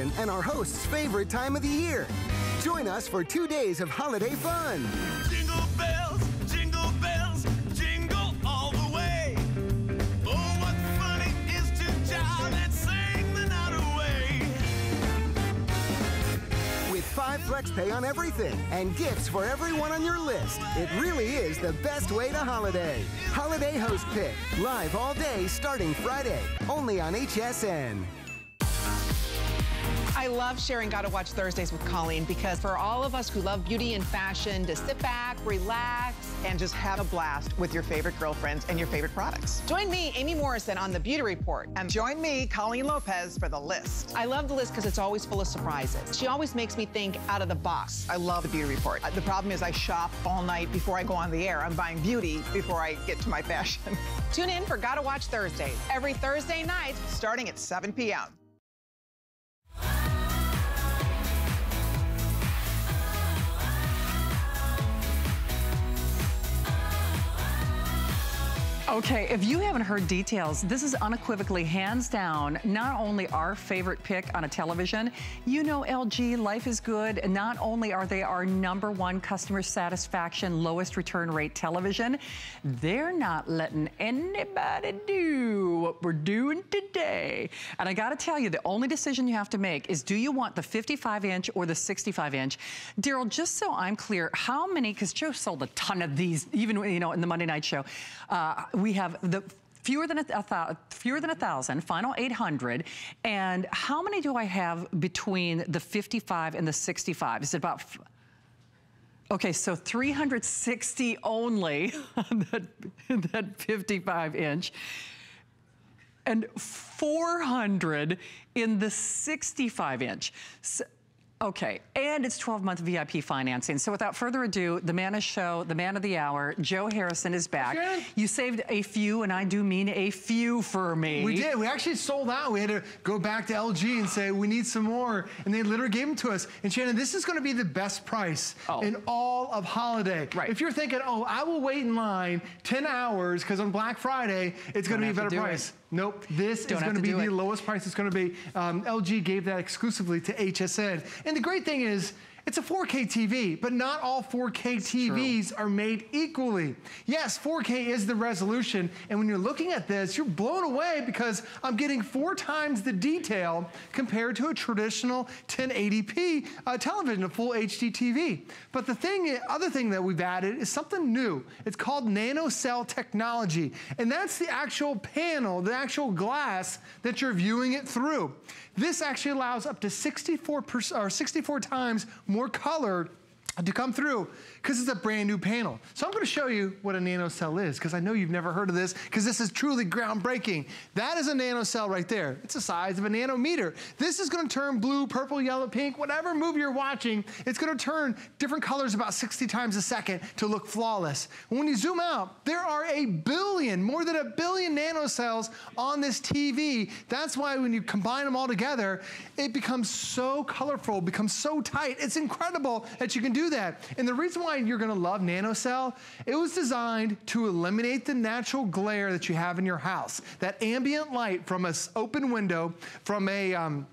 and our host's favorite time of the year. Join us for two days of holiday fun. Jingle bells, jingle bells, jingle all the way. Oh, what fun it is to jive and sing the night away. With five flex pay on everything and gifts for everyone on your list, it really is the best way to holiday. Holiday Host Pick, live all day starting Friday, only on HSN. I love sharing Gotta Watch Thursdays with Colleen because for all of us who love beauty and fashion, to sit back, relax, and just have a blast with your favorite girlfriends and your favorite products. Join me, Amy Morrison, on The Beauty Report. And join me, Colleen Lopez, for The List. I love The List because it's always full of surprises. She always makes me think out of the box. I love The Beauty Report. Uh, The problem is I shop all night before I go on the air. I'm buying beauty before I get to my fashion. Tune in for Gotta Watch Thursdays every Thursday night starting at 7 p.m. Okay, if you haven't heard details, this is unequivocally, hands down, not only our favorite pick on a television, you know LG, life is good. And not only are they our number one customer satisfaction, lowest return rate television, they're not letting anybody do what we're doing today. And I gotta tell you, the only decision you have to make is do you want the 55 inch or the 65 inch? Daryl, just so I'm clear, how many, because Joe sold a ton of these, even, you know, in the Monday night show, uh, we have the fewer than a, a fewer than a thousand, final 800. And how many do I have between the 55 and the 65? Is it about? Okay, so 360 only on that, that 55 inch and 400 in the 65 inch. So, okay, and it's 12 month VIP financing. So without further ado, the man of show, the man of the hour, Joe Harrison is back. Shannon. You saved a few, and I do mean a few for me. We did. We actually sold out. We had to go back to LG and say, we need some more. And they literally gave them to us. And Shannon, this is going to be the best price Oh. in all of holiday. Right. If you're thinking, oh, I will wait in line 10 hours because on Black Friday, it's going to be a better price. it. Nope, this Don't is going to be the it. lowest price it's going to be. Um, LG gave that exclusively to HSN. And the great thing is, it's a 4K TV, but not all 4K TVs are made equally. Yes, 4K is the resolution, and when you're looking at this, you're blown away because I'm getting four times the detail compared to a traditional 1080p uh, television, a full HD TV. But the thing, other thing that we've added is something new. It's called nanocell technology, and that's the actual panel, the actual glass that you're viewing it through. This actually allows up to 64 perc- or 64 times more color to come through because it's a brand new panel. So I'm gonna show you what a nanocell is because I know you've never heard of this because this is truly groundbreaking. That is a nanocell right there. It's the size of a nanometer. This is gonna turn blue, purple, yellow, pink, whatever movie you're watching, it's gonna turn different colors about 60 times a second to look flawless. When you zoom out, there are a billion, more than a billion nanocells on this TV. That's why when you combine them all together, it becomes so colorful, becomes so tight. It's incredible that you can do that. And the reason why you're gonna love NanoCell, it was designed to eliminate the natural glare that you have in your house. That ambient light from an open window, from a, um,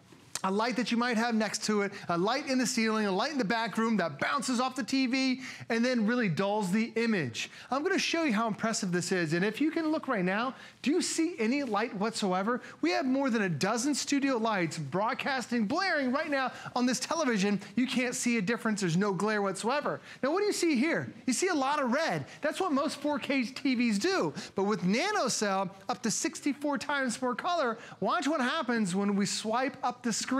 a light that you might have next to it, a light in the ceiling, a light in the back room that bounces off the TV and then really dulls the image. I'm gonna show you how impressive this is. And if you can look right now, do you see any light whatsoever? We have more than a dozen studio lights broadcasting, blaring right now on this television. You can't see a difference. There's no glare whatsoever. Now, what do you see here? You see a lot of red. That's what most 4K TVs do. But with NanoCell, up to 64 times more color, watch what happens when we swipe up the screen.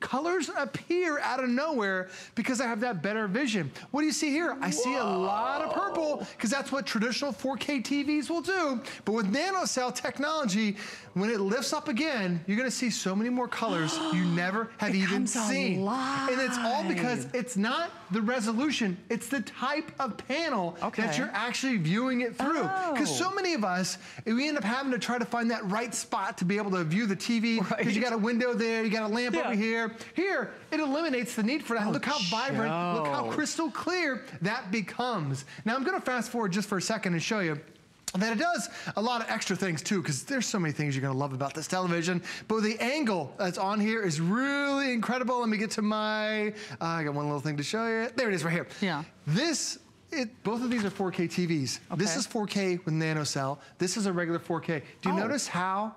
Colors appear out of nowhere because I have that better vision. What do you see here? I see a lot of purple because that's what traditional 4K TVs will do. But with NanoCell technology, when it lifts up again, you're gonna see so many more colors you never have It even seen. And it's all because it's not the resolution, it's the type of panel that you're actually viewing it through. Because Oh. so many of us, we end up having to try to find that right spot to be able to view the TV. Because Right. you got a window there, you got a lamp Yeah. over here. Here, it eliminates the need for that. Oh, look how vibrant, look how crystal clear that becomes. Now I'm gonna fast forward just for a second and show you that it does a lot of extra things too, because there's so many things you're gonna love about this television. But the angle that's on here is really incredible. Let me get to my, uh, I got one little thing to show you. There it is right here. Yeah. This, it, both of these are 4K TVs. Okay. This is 4K with NanoCell. This is a regular 4K. Do you Oh. notice how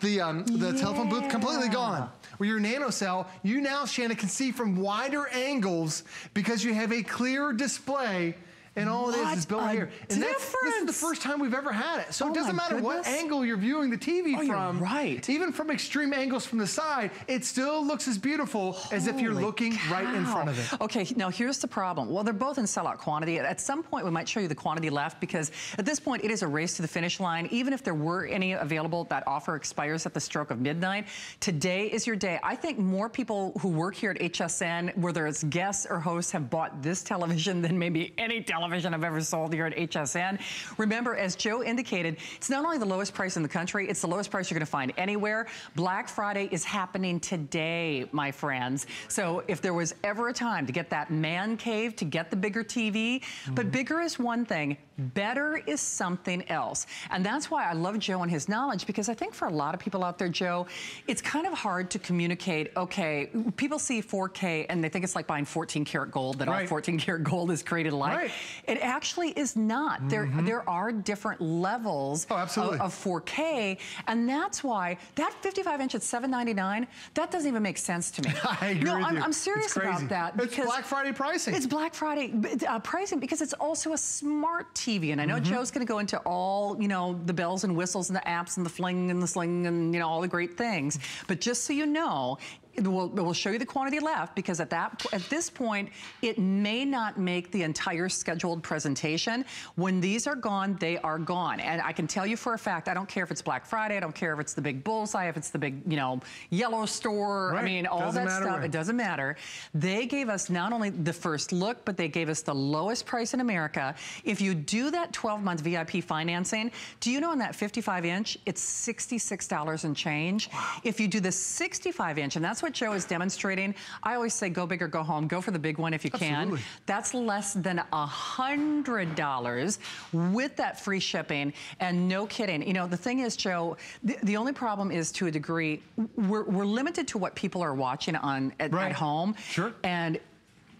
the, um, the telephone booth completely gone? With your NanoCell, you now, Shannon, can see from wider angles because you have a clear display and all it is is built right here. And that's, this is the first time we've ever had it. So Oh it doesn't matter what angle you're viewing the TV Oh, from. right. Even from extreme angles from the side, it still looks as beautiful as if you're Holy looking right in front of it. Okay, now here's the problem. Well, they're both in sellout quantity. At some point, we might show you the quantity left because at this point, it is a race to the finish line. Even if there were any available, that offer expires at the stroke of midnight. Today is your day. I think more people who work here at HSN, whether it's guests or hosts, have bought this television than maybe any television I've ever sold here at HSN. Remember, as Joe indicated, it's not only the lowest price in the country, it's the lowest price you're going to find anywhere. Black Friday is happening today, my friends. So if there was ever a time to get that man cave, to get the bigger TV, but mm-hmm. bigger is one thing, better is something else. And that's why I love Joe and his knowledge because I think for a lot of people out there, Joe, it's kind of hard to communicate, okay, people see 4K and they think it's like buying 14 karat gold, that all 14 karat gold is created alike. Right. It actually is not. There, there are different levels Oh, of, of 4K, and that's why that 55 inch at 7.99. That doesn't even make sense to me. I agree no, I'm. I'm serious about that It's Black Friday pricing. It's Black Friday uh, pricing because it's also a smart TV, and I know Mm-hmm. Joe's going to go into all you know the bells and whistles and the apps and the fling and the sling and you know all the great things. But just so you know. It will we'll show you the quantity left because at that at this point it may not make the entire scheduled presentation. When these are gone, they are gone, and I can tell you for a fact. I don't care if it's Black Friday. I don't care if it's the big bullseye, if it's the big you know yellow store. I mean all Doesn't that stuff. It doesn't matter. They gave us not only the first look, but they gave us the lowest price in America. If you do that 12 month VIP financing, do you know on that 55 inch, it's $66 and change? If you do the 65 inch, and that's what Joe is demonstrating, I always say go big or go home. Go for the big one if you can. That's less than $100 with that free shipping. And no kidding. You know, the thing is, Joe, the, the only problem is to a degree, we're, we're limited to what people are watching on at, Right. at home. Sure. And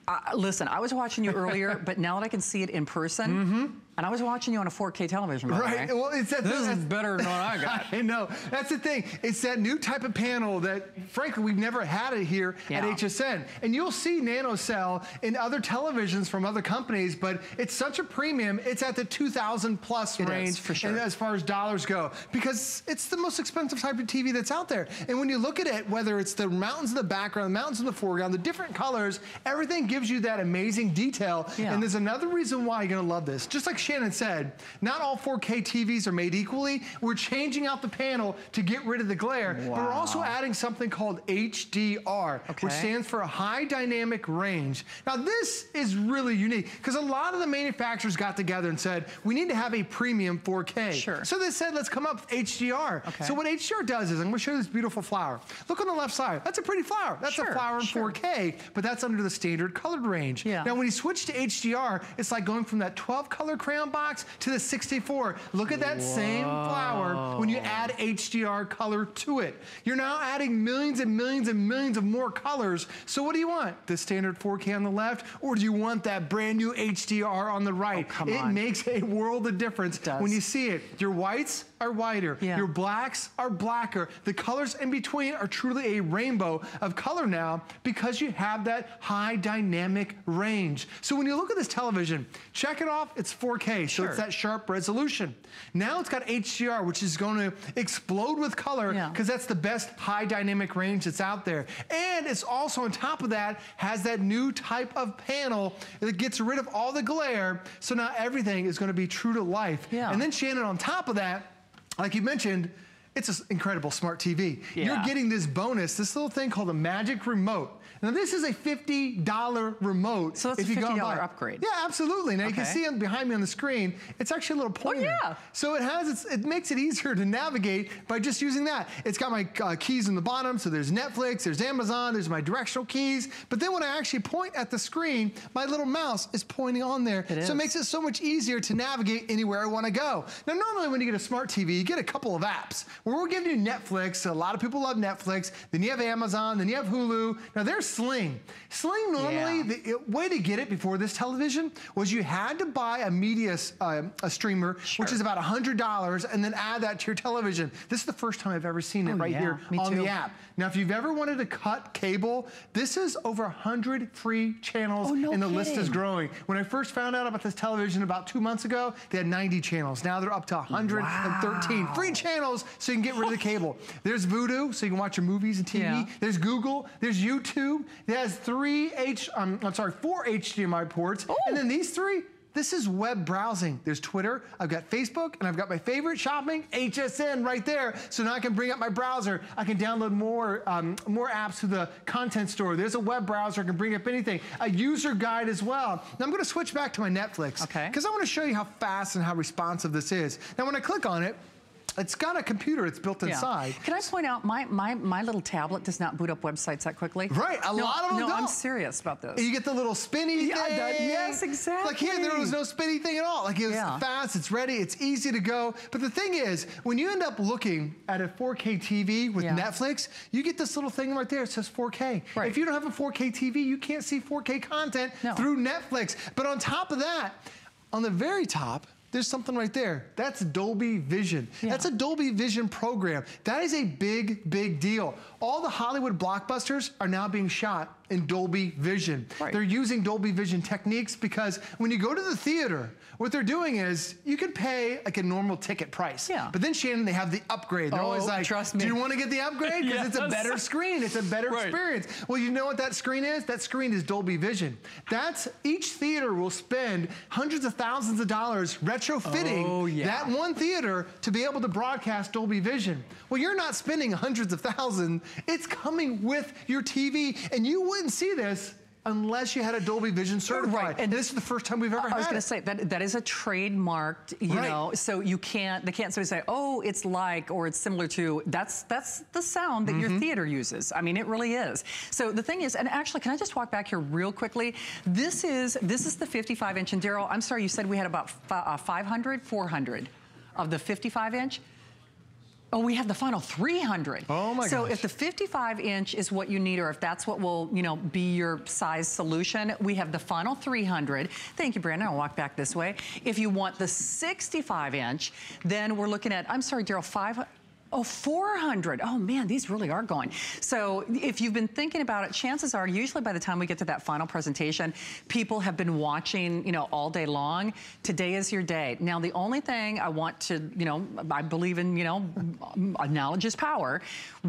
uh, listen, I was watching you earlier, but now that I can see it in person, and I was watching you on a 4K television. Right. way. Well, it's that. This is better than what I got. I know. That's the thing. It's that new type of panel that, frankly, we've never had it here at HSN. And you'll see NanoCell in other televisions from other companies, but it's such a premium. It's at the 2,000 plus It is, range for sure. and as far as dollars go, because it's the most expensive type of TV that's out there. And when you look at it, whether it's the mountains in the background, the mountains in the foreground, the different colors, everything gives you that amazing detail. Yeah. And there's another reason why you're gonna love this. Just like Shannon said, not all 4K TVs are made equally. We're changing out the panel to get rid of the glare, but we're also adding something called HDR, which stands for a high dynamic range. Now this is really unique because a lot of the manufacturers got together and said, we need to have a premium 4K. Sure. So they said, let's come up with HDR. Okay. So what HDR does is, I'm gonna show you this beautiful flower. Look on the left side. That's a pretty flower. That's Sure, a flower in sure. 4K, but that's under the standard colored range. Yeah. Now when you switch to HDR, it's like going from that 12 color crayon box to the 64. Look at that same flower when you add HDR color to it. You're now adding millions and millions and millions of more colors. So what do you want? The standard 4K on the left, or do you want that brand new HDR on the right? Oh, come it on. makes a world of difference when you see it. Your whites are whiter. Yeah. Your blacks are blacker. The colors in between are truly a rainbow of color now because you have that high dynamic range. So when you look at this television, check it off, it's 4K, so Sure. it's that sharp resolution. Now it's got HDR, which is going to explode with color Yeah. because that's the best high dynamic range that's out there. And it's also on top of that has that new type of panel that gets rid of all the glare. So now everything is going to be true to life. Yeah. And then Shannon, on top of that, like you mentioned, it's an incredible smart TV. You're getting this bonus, this little thing called a Magic Remote. Now this is a $50 remote. So it's a if you go and $50 buy- upgrade. Yeah, absolutely. Now you can see behind me on the screen, it's actually a little pointer. Oh, yeah. So it has, its, it makes it easier to navigate by just using that. It's got my uh, keys in the bottom, so there's Netflix, there's Amazon, there's my directional keys. But then when I actually point at the screen, my little mouse is pointing on there. It so is. it makes it so much easier to navigate anywhere I want to go. Now, normally when you get a smart TV, you get a couple of apps. Where we're giving you Netflix. A lot of people love Netflix. Then you have Amazon. Then you have Hulu. Now there's Sling. Sling normally Yeah. the it- way to get it before this television was you had to buy a media uh, a streamer, which is about hundred dollars, and then add that to your television. This is the first time I've ever seen it Oh, right yeah. here Me on too. the app. Now, if you've ever wanted to cut cable, this is over 100 free channels, Oh, no and the list is growing. When I first found out about this television about two months ago, they had 90 channels. Now they're up to 113 free channels, so you can get rid of the cable. There's Vudu, so you can watch your movies and TV. Yeah. There's Google. There's YouTube. It has three H. Um, I'm sorry, four HDMI ports, and then these three. This is web browsing. There's Twitter, I've got Facebook, and I've got my favorite shopping, HSN, right there. So now I can bring up my browser. I can download more, um, more apps to the content store. There's a web browser, I can bring up anything. A user guide as well. Now I'm gonna switch back to my Netflix. Okay. Because I wanna show you how fast and how responsive this is. Now when I click on it, it's got a computer it's built Yeah. inside. Can I point out, my, my, my little tablet does not boot up websites that quickly. Right, a no, lot of them No, I'm serious about this. You get the little spinny Yeah, thing. that- yes, Like here, there was no spinny thing at all. Like it was Yeah. fast, it's ready, it's easy to go. But the thing is, when you end up looking at a 4K TV with Yeah. Netflix, you get this little thing right there. It says 4K. Right. If you don't have a 4K TV, you can't see 4K content No. through Netflix. But on top of that, on the very top, there's something right there. That's Dolby Vision. Yeah. That's a Dolby Vision program. That is a big, big deal. All the Hollywood blockbusters are now being shot in Dolby Vision. Right. They're using Dolby Vision techniques because when you go to the theater, what they're doing is you could pay like a normal ticket price. Yeah. But then Shannon, they have the upgrade. They're Oh, always like, trust me. do you want to get the upgrade? Because it's a better screen. It's a better Right. experience. Well, you know what that screen is? That screen is Dolby Vision. That's each theater will spend hundreds of thousands of dollars retrofitting Oh, yeah. that one theater to be able to broadcast Dolby Vision. Well, you're not spending hundreds of thousands. It's coming with your TV, and you wouldn't see this unless you had a Dolby Vision certified. Right, And and this is the first time we've ever I had was going to say that that is a trademarked, you Right. know, so you can't they can't simply say, oh, it's like or it's similar to. That's that's the sound that Mm-hmm. your theater uses. I mean, it really is. So the thing is, and actually, can I just walk back here real quickly? This is this is the 55 inch, and Daryl, I'm sorry, you said we had about uh, 500, 400 of the 55 inch. Oh, we have the final 300. Oh, my So gosh. if the 55 inch is what you need, or if that's what will, you know, be your size solution, we have the final 300. Thank you, Brandon. I'll walk back this way. If you want the 65 inch, then we're looking at, I'm sorry, Daryl, five. Oh, 400. Oh man, these really are going. So if you've been thinking about it, chances are usually by the time we get to that final presentation, people have been watching, you know, all day long. Today is your day. Now, the only thing I want to, you know, I believe in, you know, knowledge is power.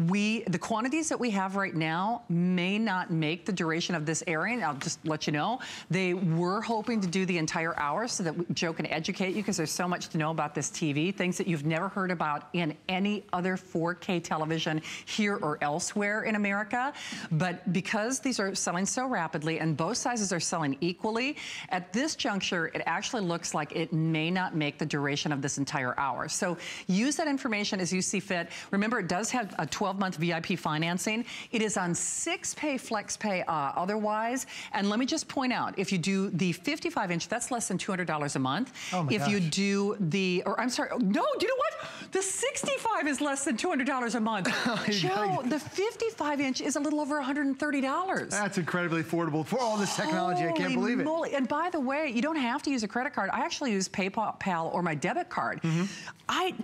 We, the quantities that we have right now may not make the duration of this airing. I'll just let you know. They were hoping to do the entire hour so that Joe can educate you because there's so much to know about this TV, things that you've never heard about in any other 4K television here or elsewhere in America. But because these are selling so rapidly and both sizes are selling equally, at this juncture, it actually looks like it may not make the duration of this entire hour. So use that information as you see fit. Remember, it does have a 12-month VIP financing. It is on six pay, flex pay uh, otherwise. And let me just point out, if you do the 55 inch, that's less than $200 a month. Oh my if you do the, or I'm sorry, no, do you know what? The 65 is less than $200 a month. Joe, the 55 inch is a little over $130. That's incredibly affordable for all this technology. I can't Holy believe it. And by the way, you don't have to use a credit card. I actually use PayPal or my debit card. Mm-hmm. I,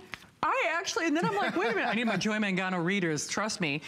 I actually, and then I'm like, wait a minute, I need my Joy Mangano readers. Trust me.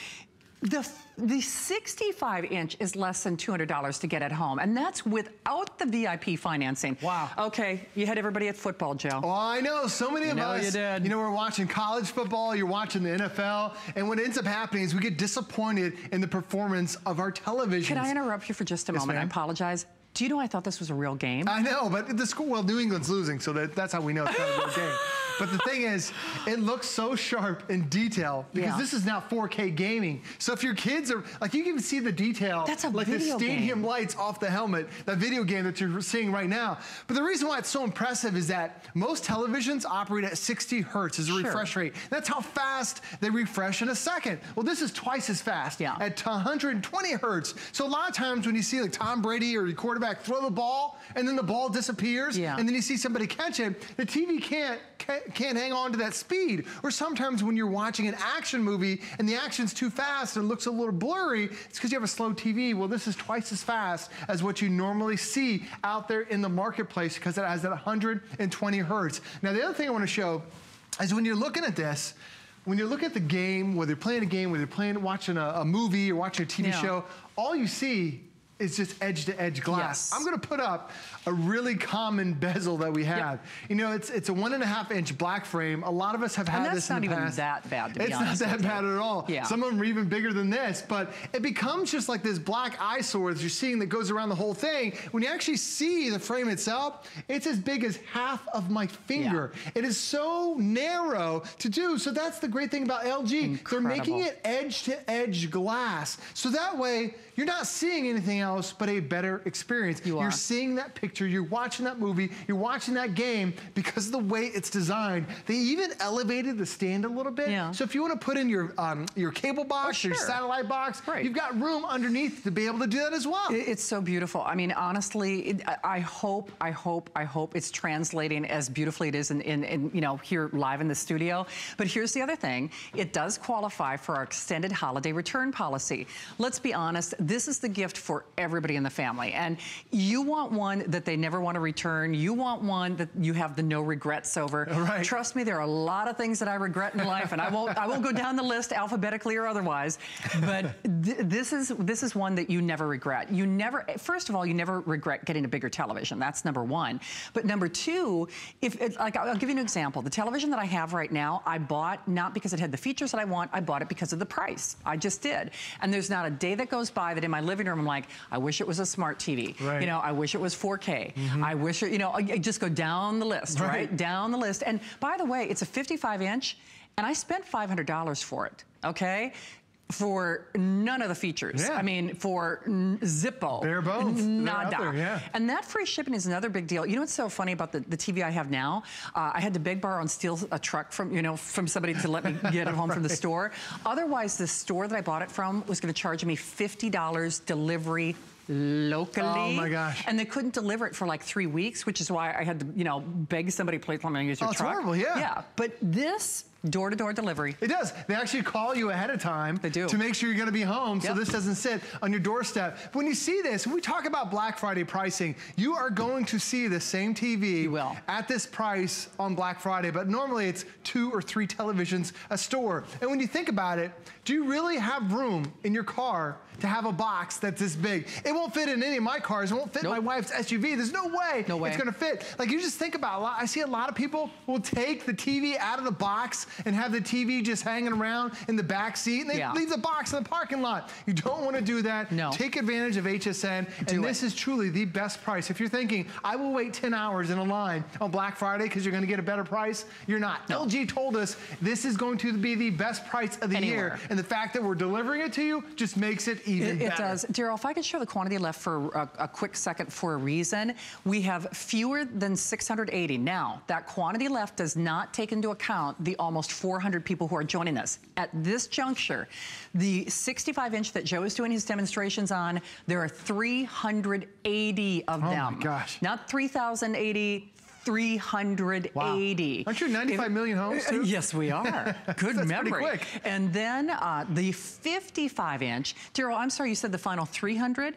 The, the 65 inch is less than $200 to get at home, and that's without the VIP financing. Wow. Okay, you had everybody at football, Joe. Oh, I know. So many of know us. you did. You know, we're watching college football. You're watching the NFL, and what ends up happening is we get disappointed in the performance of our television. Can I interrupt you for just a Yes, moment? I apologize. Do you know I thought this was a real game? I know, but the school. Well, New England's losing, so that, that's how we know it's not a real game. But the thing is, it looks so sharp in detail because Yeah. this is now 4K gaming. So if your kids are like, you can even see the detail, That's a like the stadium game. lights off the helmet, that video game that you're seeing right now. But the reason why it's so impressive is that most televisions operate at 60 hertz as a Sure. refresh rate. That's how fast they refresh in a second. Well, this is twice as fast Yeah. at 120 hertz. So a lot of times when you see like Tom Brady or your quarterback throw the ball and then the ball disappears Yeah. and then you see somebody catch it, the TV can't can't hang on to that speed. Or sometimes when you're watching an action movie and the action's too fast and looks a little blurry, it's because you have a slow TV. Well, this is twice as fast as what you normally see out there in the marketplace because it has that 120 hertz. Now, the other thing I want to show is when you're looking at this, when you're looking at the game, whether you're playing a game, whether you're playing, watching a, a movie or watching a TV Yeah. show, all you see is just edge to edge glass. Yes. I'm gonna put up a really common bezel that we have. You know, it's it's a one and a half inch black frame. A lot of us have had this And that's this in not even that bad, to be it's not that you. bad at all. Yeah. Some of them are even bigger than this, but it becomes just like this black eyesore that you're seeing that goes around the whole thing. When you actually see the frame itself, it's as big as half of my finger. It is so narrow to do. So that's the great thing about LG. They're making it edge to edge glass. So that way, you're not seeing anything else but a better experience. You are are. seeing that picture, you're watching that movie, you're watching that game because of the way it's designed. They even elevated the stand a little bit. Yeah. So if you want to put in your um, your cable box, Oh, your satellite box, Right. you've got room underneath to be able to do that as well. It- It's so beautiful. I mean, honestly, it, I- I hope, I hope, I hope it's translating as beautifully it is in, in, in, you know, here live in the studio. But here's the other thing. It does qualify for our extended holiday return policy. Let's be honest, this is the gift for everybody in the family. And you want one that they never want to return. You want one that you have the no regrets over. Right. Trust me, there are a lot of things that I regret in life, and I won't, I won't go down the list alphabetically or otherwise. But th- this is this is one that you never regret. You never, first of all, you never regret getting a bigger television. That's number one. But number two, if it, like I'll give you an example. The television that I have right now, I bought not because it had the features that I want. I bought it because of the price. I just did. And there's not a day that goes by that in my living room I'm like, I wish it was a smart TV. Right. You know, I wish it was 4K. Mm-hmm. I wish it, you know, I, I just go down the list, Right. right? Down the list. And by the way, it's a 55 inch, and I spent $500 for it, okay? For none of the features. Yeah. I mean, for Zippo. Bare bones. Nada. there, yeah. And that free shipping is another big deal. You know what's so funny about the, the TV I have now? Uh, I had to beg, borrow, and steal a truck from, you know, from somebody to let me get it home from the store. Otherwise, the store that I bought it from was going to charge me $50 delivery locally. Oh, my gosh. And they couldn't deliver it for like three weeks, which is why I had to, you know, beg somebody, please let me use your Oh, truck. horrible, yeah. Yeah, but this door-to-door delivery. It does. They actually call you ahead of time They do. to make sure you're going to be home so this doesn't sit on your doorstep. When you see this, when we talk about Black Friday pricing, you are going to see the same TV You will. at this price on Black Friday, but normally it's two or three televisions a store. And when you think about it, do you really have room in your car to have a box that's this big? It won't fit in any of my cars. It won't fit in my wife's SUV. There's no way, No way. it's going to fit. Like you just think about a lot. I see a lot of people will take the TV out of the box and have the TV just hanging around in the back seat, and they Yeah. leave the box in the parking lot. You don't want to do that. No. Take advantage of HSN, Do and it. this is truly the best price. If you're thinking I will wait 10 hours in a line on Black Friday because you're going to get a better price, you're not. No. LG told us this is going to be the best price of the Anywhere. year, and the fact that we're delivering it to you just makes it even It, it does. Daryl, if I could show the quantity left for a, a quick second for a reason, we have fewer than 680. Now, that quantity left does not take into account the almost 400 people who are joining us. At this juncture, the 65 inch that Joe is doing his demonstrations on, there are 380 of Oh my them. gosh. Not 3,080. 380. Wow. Aren't you 95 If- million homes, too? Yes, we are. Good That's pretty memory. quick. And then uh, the 55 inch. Daryl, I'm sorry, you said the final 300?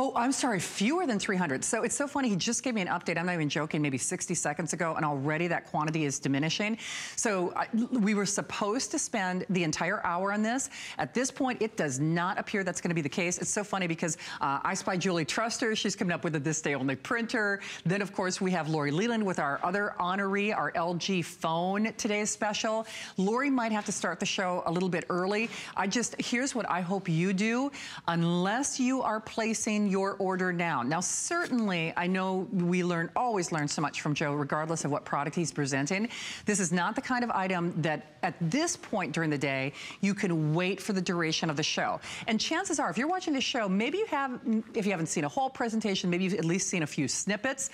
Oh, I'm sorry, fewer than 300. So it's so funny, he just gave me an update, I'm not even joking, maybe 60 seconds ago, and already that quantity is diminishing. So I, we were supposed to spend the entire hour on this. At this point, it does not appear that's gonna be the case. It's so funny because uh, I spy Julie Truster, she's coming up with a this day only printer. Then of course we have Lori Leland with our other honoree, our LG phone today's special. Lori might have to start the show a little bit early. I just, here's what I hope you do. Unless you are placing your order now. Now, certainly, I know we learn, always learn so much from Joe, regardless of what product he's presenting. This is not the kind of item that at this point during the day, you can wait for the duration of the show. And chances are, if you're watching this show, maybe you have, if you haven't seen a whole presentation, maybe you've at least seen a few snippets.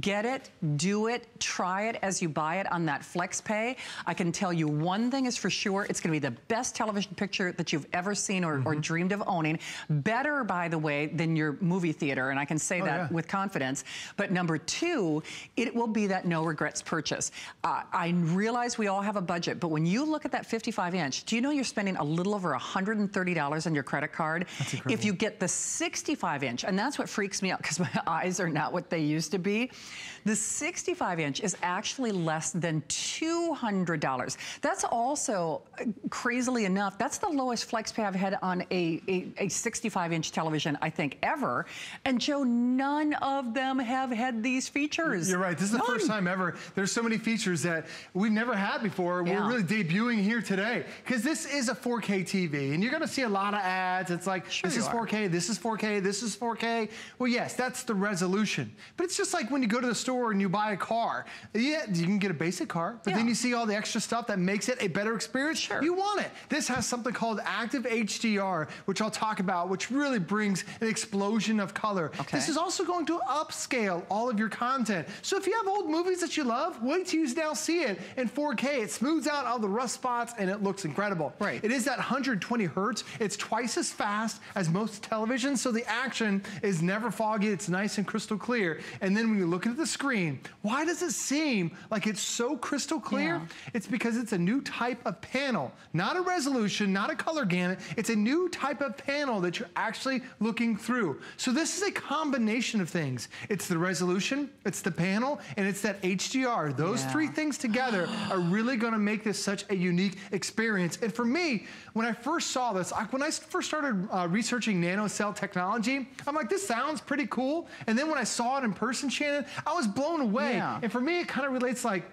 Get it, do it, try it as you buy it on that flex pay. I can tell you one thing is for sure, it's gonna be the best television picture that you've ever seen or, or mm-hmm. dreamed of owning. Better, by the way, than your movie theater, and I can say that yeah. with confidence. But number two, it will be that no regrets purchase. Uh, I realize we all have a budget, but when you look at that 55 inch, do you know you're spending a little over $130 on your credit card? If you get the 65 inch, and that's what freaks me out because my eyes are not what they used to be, the 65 inch is actually less than $200. That's also, uh, crazily enough, that's the lowest flex pay I've had on a, a, a 65 inch television, I think, ever. And Joe, none of them have had these features. You're right. This is the first time ever. There's so many features that we've never had before. Yeah. We're really debuting here today because this is a 4K TV, and you're going to see a lot of ads. It's like Sure this is 4K, this is 4K, this is 4K. Well, yes, that's the resolution. But it's just like when you go to the store and you buy a car. Yeah, you can get a basic car, but then you see all the extra stuff that makes it a better experience. Sure. You want it. This has something called Active HDR, which I'll talk about, which really brings an explosion of color. Okay. This is also going to upscale all of your content. So if you have old movies that you love, wait till you now see it in 4K. It smooths out all the rough spots and it looks incredible. Right. It is that 120 hertz. It's twice as fast as most televisions, so the action is never foggy. It's nice and crystal clear. And then when you look at the screen, why does it seem like it's so crystal clear? Yeah. It's because it's a new type of panel, not a resolution, not a color gamut. It's a new type of panel that you're actually looking through. So this is a combination of things. It's the resolution, it's the panel, and it's that HDR. Those Yeah. three things together are really going to make this such a unique experience. And for me, when I first saw this, I, when I first started uh, researching nanocell technology, I'm like, this sounds pretty cool. And then when I saw it in person, Shannon, I was blown away. Yeah. And for me, it kind of relates like,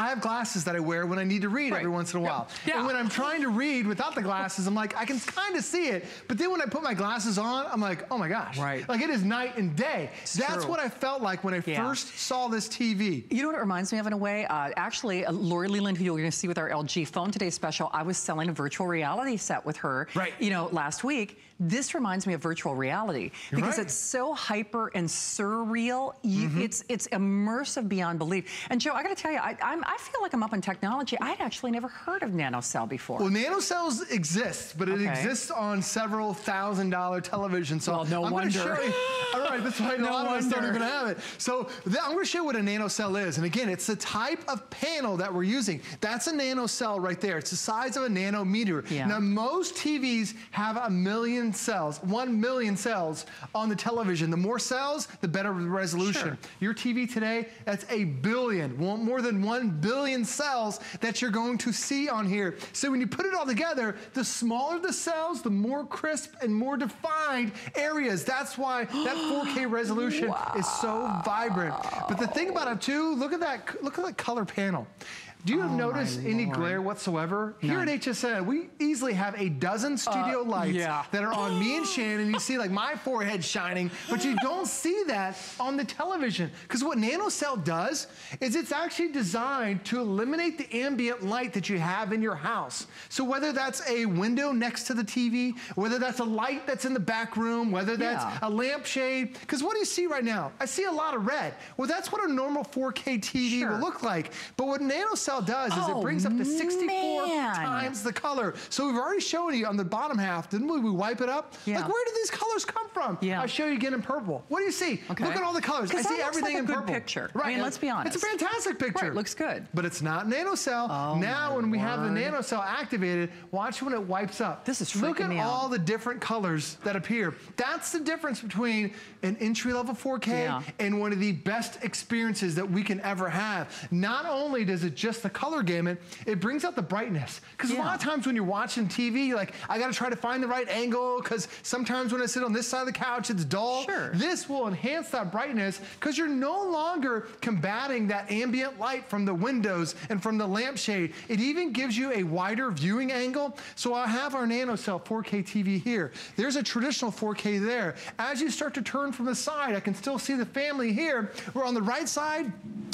I have glasses that I wear when I need to read Right. every once in a while. Yeah. And when I'm trying to read without the glasses, I'm like, I can kind of see it. But then when I put my glasses on, I'm like, oh my gosh. Right. Like it is night and day. That's true. what I felt like when I Yeah. first saw this TV. You know what it reminds me of in a way? Uh, actually, uh, Lori Leland, who you're going to see with our LG Phone Today special, I was selling a virtual reality set with her, Right. you know, last week. This reminds me of virtual reality You're because right. it's so hyper and surreal. You, Mm-hmm. It's it's immersive beyond belief. And Joe, I got to tell you, I, I'm, I feel like I'm up in technology. I'd actually never heard of nanocell before. Well, nanocells exist, but it Okay. exists on several thousand dollar televisions. So Well, no I'm wonder. Show you, all right, that's why a No lot of us don't wonder. even have it. So I'm going to show you what a nanocell is. And again, it's the type of panel that we're using. That's a nanocell right there. It's the size of a nanometer. Yeah. Now, most TVs have a million cells, one million cells on the television. The more cells, the better the resolution. Sure. Your TV today, that's a billion, more than one billion cells that you're going to see on here. So when you put it all together, the smaller the cells, the more crisp and more defined areas. That's why that 4K resolution is so vibrant. But the thing about it too, look at that, look at that color panel. Do you oh, notice any Lord. glare whatsoever? Here at HSN, we easily have a dozen uh, studio lights yeah. that are on me and Shannon. You see like my forehead shining, but you don't see that on the television. Because what NanoCell does is it's actually designed to eliminate the ambient light that you have in your house. So whether that's a window next to the TV, whether that's a light that's in the back room, whether that's Yeah. a lampshade, because what do you see right now? I see a lot of red. Well, that's what a normal 4K TV Sure. will look like. But what NanoCell does is it Oh, brings up to 64 man. times the color. So we've already shown you on the bottom half, didn't we? We wipe it up. Yeah. Like, where did these colors come from? Yeah. I'll show you again in purple. What do you see? Okay. Look at all the colors. I see everything like in purple. picture. I Right. mean, let's be honest. It's a fantastic picture. Right, looks good. But it's not nanocell. Oh, now, when we have the word. nanocell activated, watch when it wipes up. This is Look freaking at me out. all the different colors that appear. That's the difference between an entry level 4K Yeah. and one of the best experiences that we can ever have. Not only does it just the color gamut, it brings out the brightness. Because a lot of times when you're watching TV, you're like, I gotta try to find the right angle, because sometimes when I sit on this side of the couch, it's dull. Sure. This will enhance that brightness because you're no longer combating that ambient light from the windows and from the lampshade. It even gives you a wider viewing angle. So I have our NanoCell 4K TV here. There's a traditional 4K there. As you start to turn from the side, I can still see the family here. Where on the right side,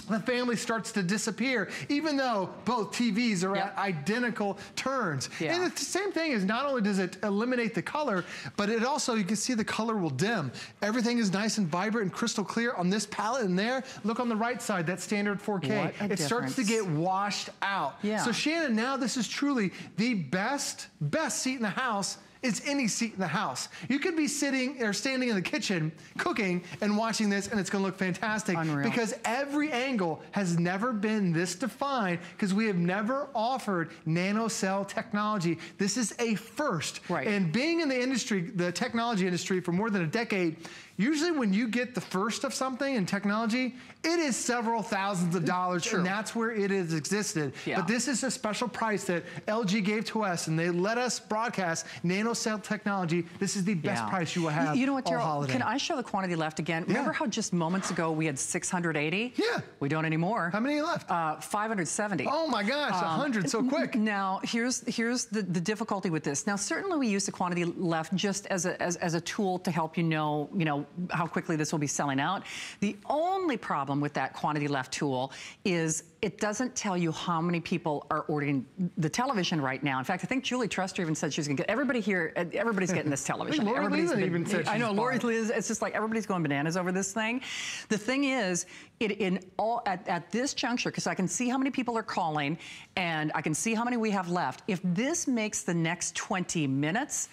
the family starts to disappear, even though both TVs are Yep. at identical turns. Yeah. And the same thing is not only does it eliminate the color, but it also, you can see the color will dim. Everything is nice and vibrant and crystal clear on this palette and there. Look on the right side, that standard 4K. What a it starts to get washed out. Yeah. So Shannon, now this is truly the best, best seat in the house is any seat in the house. You could be sitting or standing in the kitchen cooking and watching this and it's gonna look fantastic Unreal. because every angle has never been this defined because we have never offered nanocell technology. This is a first. Right. And being in the industry, the technology industry for more than a decade, usually when you get the first of something in technology, it is several thousands of dollars True. and that's where it has existed. Yeah. But this is a special price that LG gave to us and they let us broadcast nanocell technology. This is the best Yeah. price you will have You know what, Daryl? Can I show the quantity left again? Remember how just moments ago we had 680? Yeah. We don't anymore. How many left? Uh, 570. Oh my gosh, Um, 100 so quick. Now, here's here's the, the difficulty with this. Now, certainly we use the quantity left just as a, as, as a tool to help you know, you know, how quickly this will be selling out. The only problem with that quantity left tool is it doesn't tell you how many people are ordering the television right now. In fact, I think Julie Truster even said she was going to get everybody here. Everybody's getting this television. Lori Everybody's Leland been- even said I know Lori. Liz. It's just like everybody's going bananas over this thing. The thing is, it in all at, at this juncture, because I can see how many people are calling, and I can see how many we have left. If this makes the next 20 minutes.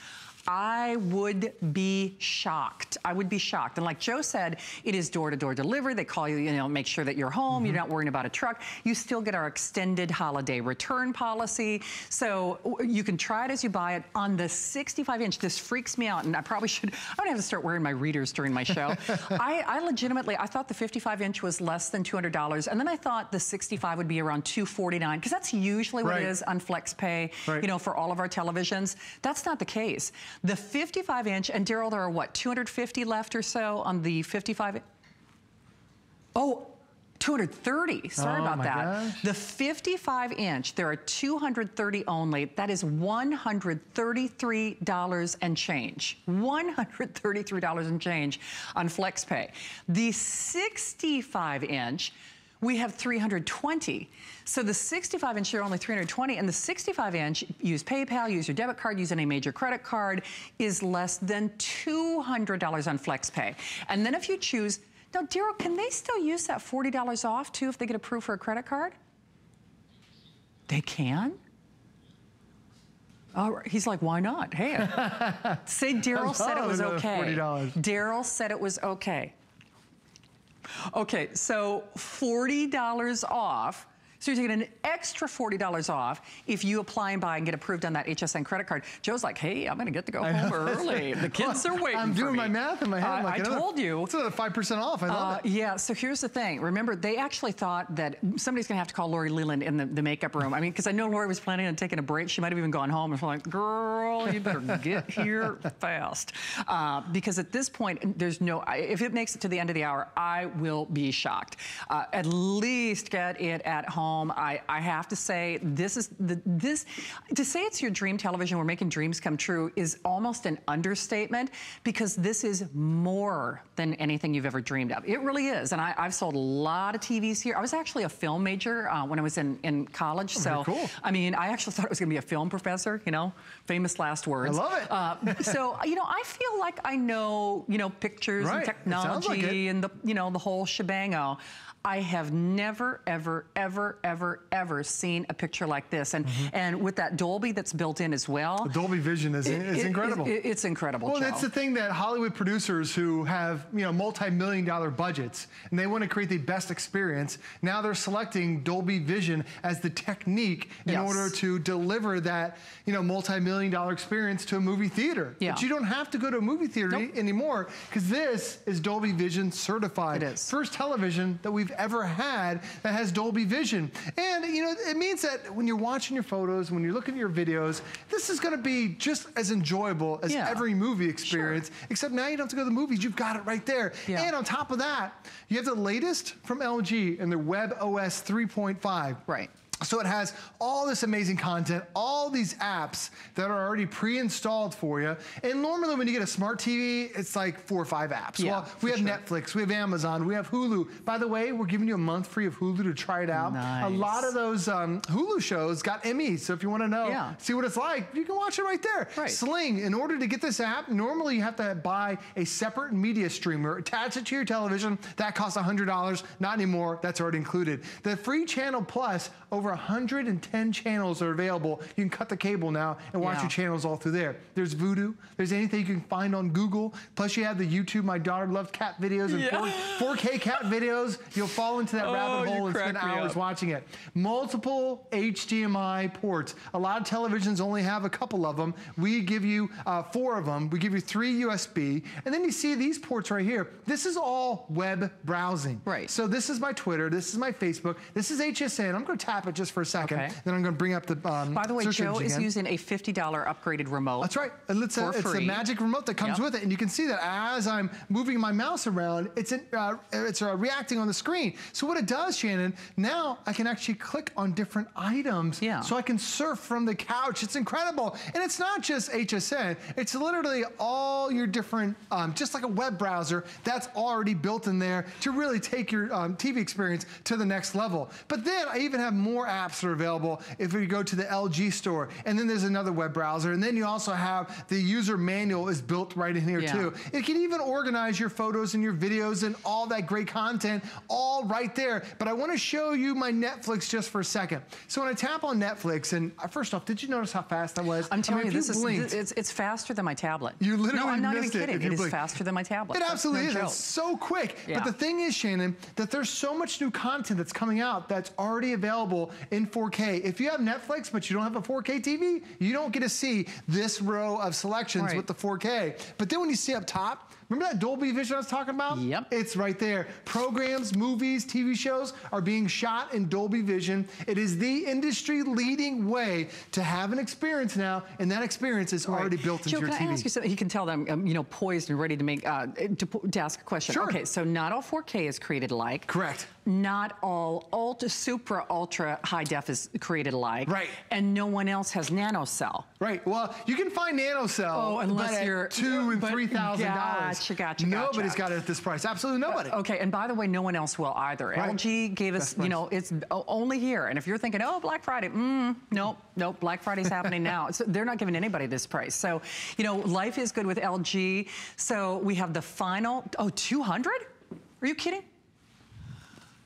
I would be shocked. I would be shocked. And like Joe said, it is door-to-door delivery. They call you, you know, make sure that you're home. You're not worrying about a truck. You still get our extended holiday return policy. So you can try it as you buy it. On the 65 inch, this freaks me out. And I probably should, I'm gonna have to start wearing my readers during my show. I, I legitimately, I thought the 55 inch was less than $200. And then I thought the 65 would be around 249 because that's usually what Right. it is on FlexPay, Right. you know, for all of our televisions. That's not the case. The 55 inch, and Daryl, there are what, 250 left or so on the 55? Oh, 230. Sorry Oh, about that. gosh. The 55 inch, there are 230 only. That is $133 and change. $133 and change on FlexPay. The 65 inch, we have 320. So the 65 inch, you're only 320, and the 65 inch, use PayPal, use your debit card, use any major credit card, is less than $200 on FlexPay. And then if you choose, now Daryl, can they still use that $40 off too if they get approved for a credit card? They can? Right. He's like, why not? Hey, say oh, Daryl said it was okay. Daryl said it was okay. Okay, so $40 off. So you're taking an extra $40 off if you apply and buy and get approved on that HSN credit card. Joe's like, hey, I'm gonna get to go home early. The kids are waiting I'm doing my math in my head. Uh, like, I told you. It's another 5% off. I love Uh, it. yeah, so here's the thing. Remember, they actually thought that somebody's gonna have to call Lori Leland in the, the makeup room. I mean, because I know Lori was planning on taking a break. She might have even gone home and was like, girl, you better get here fast. Uh, because at this point, there's no, if it makes it to the end of the hour, I will be shocked. Uh, at least get it at home. I, I have to say, this is, the, this, to say it's your dream television, we're making dreams come true, is almost an understatement because this is more than anything you've ever dreamed of. It really is. And I, I've sold a lot of TVs here. I was actually a film major uh, when I was in, in college. so, Oh, very cool. I mean, I actually thought I was going to be a film professor, you know, famous last words. I love it. Uh, so, you know, I feel like I know, you know, pictures Right. and sounds like technology and the, you know, the whole shebango. I have never, ever, ever, ever, ever seen a picture like this. And mm-hmm. and with that Dolby that's built in as well. The Dolby Vision is, it- is it- incredible. it- it's incredible, Well, Joe. that's the thing that Hollywood producers who have, you know, multi-million dollar budgets and they want to create the best experience, now they're selecting Dolby Vision as the technique in Yes. order to deliver that, you know, multi-million dollar experience to a movie theater. Yeah. But you don't have to go to a movie theater Nope. anymore because this is Dolby Vision certified. It is. First television that we've ever had that has Dolby Vision. And, you know, it means that when you're watching your photos, when you're looking at your videos, this is going to be just as enjoyable as Yeah. every movie experience, except now you don't have to go to the movies. You've got it right there. Yeah. And on top of that, you have the latest from LG and their Web OS 3.5. Right. So it has all this amazing content, all these apps that are already pre-installed for you. And normally when you get a smart TV, it's like four or five apps. Yeah, well, we have sure. Netflix, we have Amazon, we have Hulu. By the way, we're giving you a month free of Hulu to try it out. Nice. A lot of those um, Hulu shows got Emmys. So if you want to know, Yeah. see what it's like, you can watch it right there. Right. Sling, in order to get this app, normally you have to buy a separate media streamer, attach it to your television. That costs $100. Not anymore. That's already included. The free channel plus, over 110 channels are available. You can cut the cable now and watch Yeah. your channels all through there. There's Vudu. There's anything you can find on Google. Plus, you have the YouTube. My daughter loves cat videos and 4, 4K cat videos. You'll fall into that Oh, rabbit hole and spend hours up. watching it. Multiple HDMI ports. A lot of televisions only have a couple of them. We give you uh, four of them. We give you three USB. And then you see these ports right here. This is all web browsing. Right. So this is my Twitter. This is my Facebook. This is HSN. I'm going to tap it just for a second. Okay. Then I'm going to bring up the um, By the way, Joe is again. using a $50 upgraded remote. That's right. And It's a, it's a magic remote that comes Yep. with it, and you can see that as I'm moving my mouse around, it's in, uh, it's uh, reacting on the screen. So what it does, Shannon, now I can actually click on different items, Yeah. so I can surf from the couch. It's incredible, and it's not just HSN. It's literally all your different, um, just like a web browser that's already built in there to really take your um, TV experience to the next level. But then I even have more apps that are available if you go to the LG store, and then there's another web browser, and then you also have the user manual is built right in here Yeah. too. It can even organize your photos and your videos and all that great content all right there. But I want to show you my Netflix just for a second. So when I tap on Netflix, and uh, first off, did you notice how fast that was? I'm I telling mean, you, this is blinked- it's, it's faster than my tablet. you literally No, I'm not even missed it kidding. It is faster than my tablet. It That's absolutely no is. It's so quick. Yeah. But the thing is, Shannon, that there's so much new content that's coming out that's already available in 4K. If you have Netflix but you don't have a 4K TV, you don't get to see this row of selections Right. with the 4K. But then when you see up top, remember that Dolby Vision I was talking about? Yep. It's right there. Programs, movies, TV shows are being shot in Dolby Vision. It is the industry leading way to have an experience now, and that experience is already built into Joe, your can TV. I ask you something? You can tell that I'm, um, you know, poised and ready to make uh, to, to ask a question. Sure. Okay, so not all 4K is created alike. Correct. Not all ultra, supra, ultra high def is created alike. Right. And no one else has nanocell. Right. Well, you can find NanoCell. Oh, unless you're- two and three thousand dollars. Gotcha, gotcha, Nobody's gotcha. got it at this price. Absolutely nobody. Okay, and by the way, no one else will either. Right. LG gave us, you know, it's only here. And if you're thinking, oh, Black Friday, mm, nope, nope, Black Friday's happening now. So they're not giving anybody this price. So, you know, life is good with LG. So we have the final, oh, 200? Are you kidding?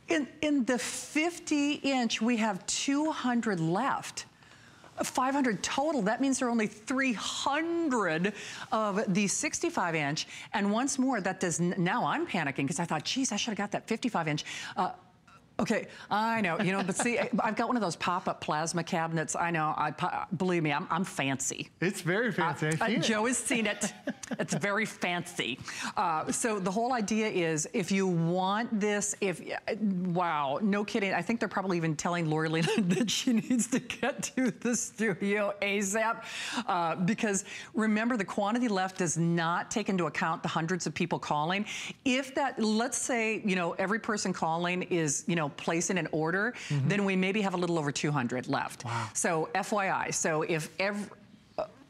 In, in the 50 inch, we have 200 left. 500 total. That means there are only 300 of the 65 inch. And once more, that does, now I'm panicking because I thought, geez, I should have got that 55 inch. Uh, Okay, I know, you know, but see, I've got one of those pop-up plasma cabinets. I know, I believe me, I'm, I'm fancy. It's very fancy. I've Uh. Joe has seen it. it's very fancy. Uh, so the whole idea is if you want this, if, uh, wow, no kidding. I think they're probably even telling Lori Leland that she needs to get to the studio ASAP. Uh, because remember, the quantity left does not take into account the hundreds of people calling. If that, let's say, you know, every person calling is, you know, placing an order, Mm-hmm. then we maybe have a little over 200 left. Wow. So FYI, so if every,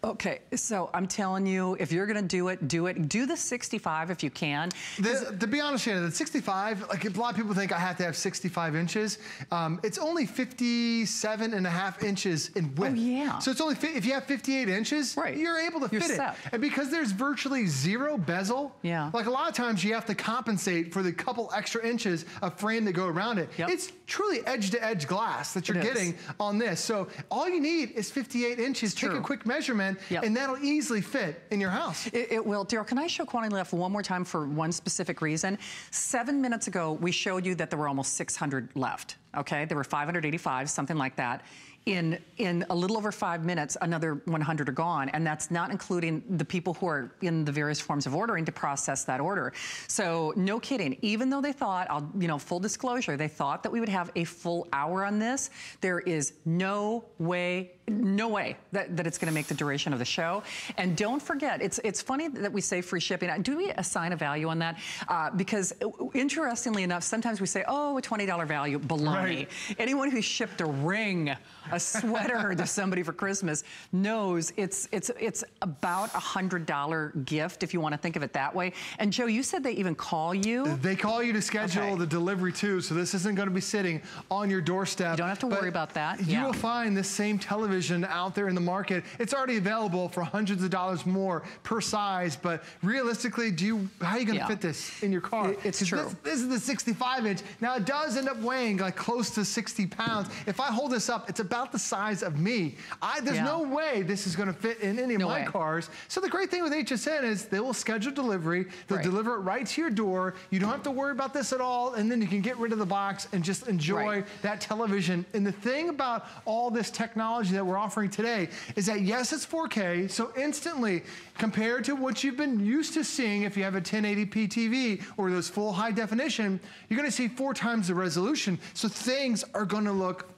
Okay, so I'm telling you, if you're gonna do it, do it. Do the 65 if you can. The, to be honest, Shannon, the 65, like a lot of people think I have to have 65 inches. Um, it's only 57 and a half inches in width. Oh, yeah. So it's only, if you have 58 inches, Right. you're able to You're fit set. it. And because there's virtually zero bezel, Yeah. like a lot of times you have to compensate for the couple extra inches of frame that go around it. Yep. It's truly edge to edge glass that you're getting on this. So all you need is 58 inches. Take a quick measurement Yep. and that'll easily fit in your house. It, it will. Daryl, can I show quantity left one more time for one specific reason? Seven minutes ago, we showed you that there were almost 600 left. Okay, there were 585, something like that. In in a little over five minutes, another 100 are gone, and that's not including the people who are in the various forms of ordering to process that order. So no kidding. Even though they thought, I'll you know, full disclosure, they thought that we would have a full hour on this. There is no way no way that, that it's going to make the duration of the show. And don't forget, it's it's funny that we say free shipping. Do we assign a value on that? Uh, because uh, interestingly enough, sometimes we say, oh, a $20 value, baloney. Right. Anyone who shipped a ring, a sweater to somebody for Christmas knows it's it's it's about a hundred dollar gift if you want to think of it that way. And Joe, you said they even call you. They call you to schedule Okay. the delivery too, so this isn't going to be sitting on your doorstep. You don't have to worry about that. You Yeah. will find this same television out there in the market. It's already available for hundreds of dollars more per size, but realistically, do you how are you going to Yeah. fit this in your car? It's true. This, this is the 65 inch. Now it does end up weighing like close to 60 pounds. If I hold this up, it's about the size of me. I, there's Yeah. no way this is going to fit in any of No my way. cars. So the great thing with HSN is they will schedule delivery. They'll Right. deliver it right to your door. You don't have to worry about this at all, and then you can get rid of the box and just enjoy Right. that television. And the thing about all this technology that we're offering today is that yes, it's 4K, so instantly compared to what you've been used to seeing if you have a 1080p TV or those full high definition, you're going to see four times the resolution. So things are going to look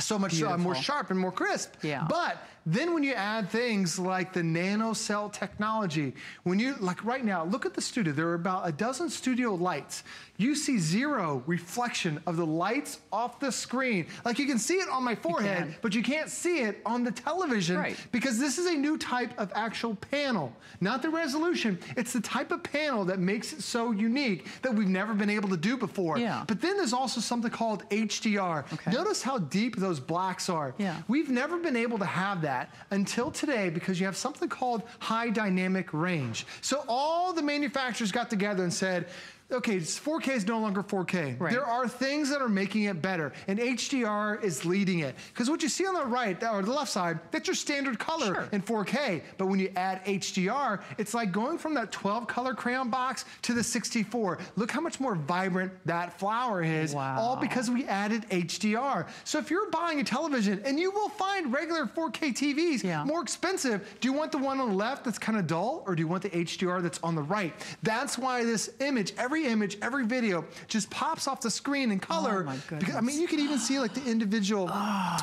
so much uh, more sharp and more crisp. Yeah. But then when you add things like the nanocell technology, when you, like right now, look at the studio. There are about a dozen studio lights. You see zero reflection of the lights off the screen. Like you can see it on my forehead, can. but you can't see it on the television Right. because this is a new type of actual panel. Not the resolution, it's the type of panel that makes it so unique that we've never been able to do before. Yeah. But then there's also something called HDR. Okay. Notice how deep those blacks are. Yeah. We've never been able to have that until today because you have something called high dynamic range. So all the manufacturers got together and said, okay, 4K is no longer 4K. Right. There are things that are making it better, and HDR is leading it. Because what you see on the right or the left side, that's your standard color Sure. in 4K. But when you add HDR, it's like going from that 12 color crayon box to the 64. Look how much more vibrant that flower is, all because we added HDR. So if you're buying a television, and you will find regular 4K TVs Yeah. more expensive, do you want the one on the left that's kind of dull, or do you want the HDR that's on the right? That's why this image, every image, every video, just pops off the screen in color. Oh, my Because, I mean, you can even see like the individual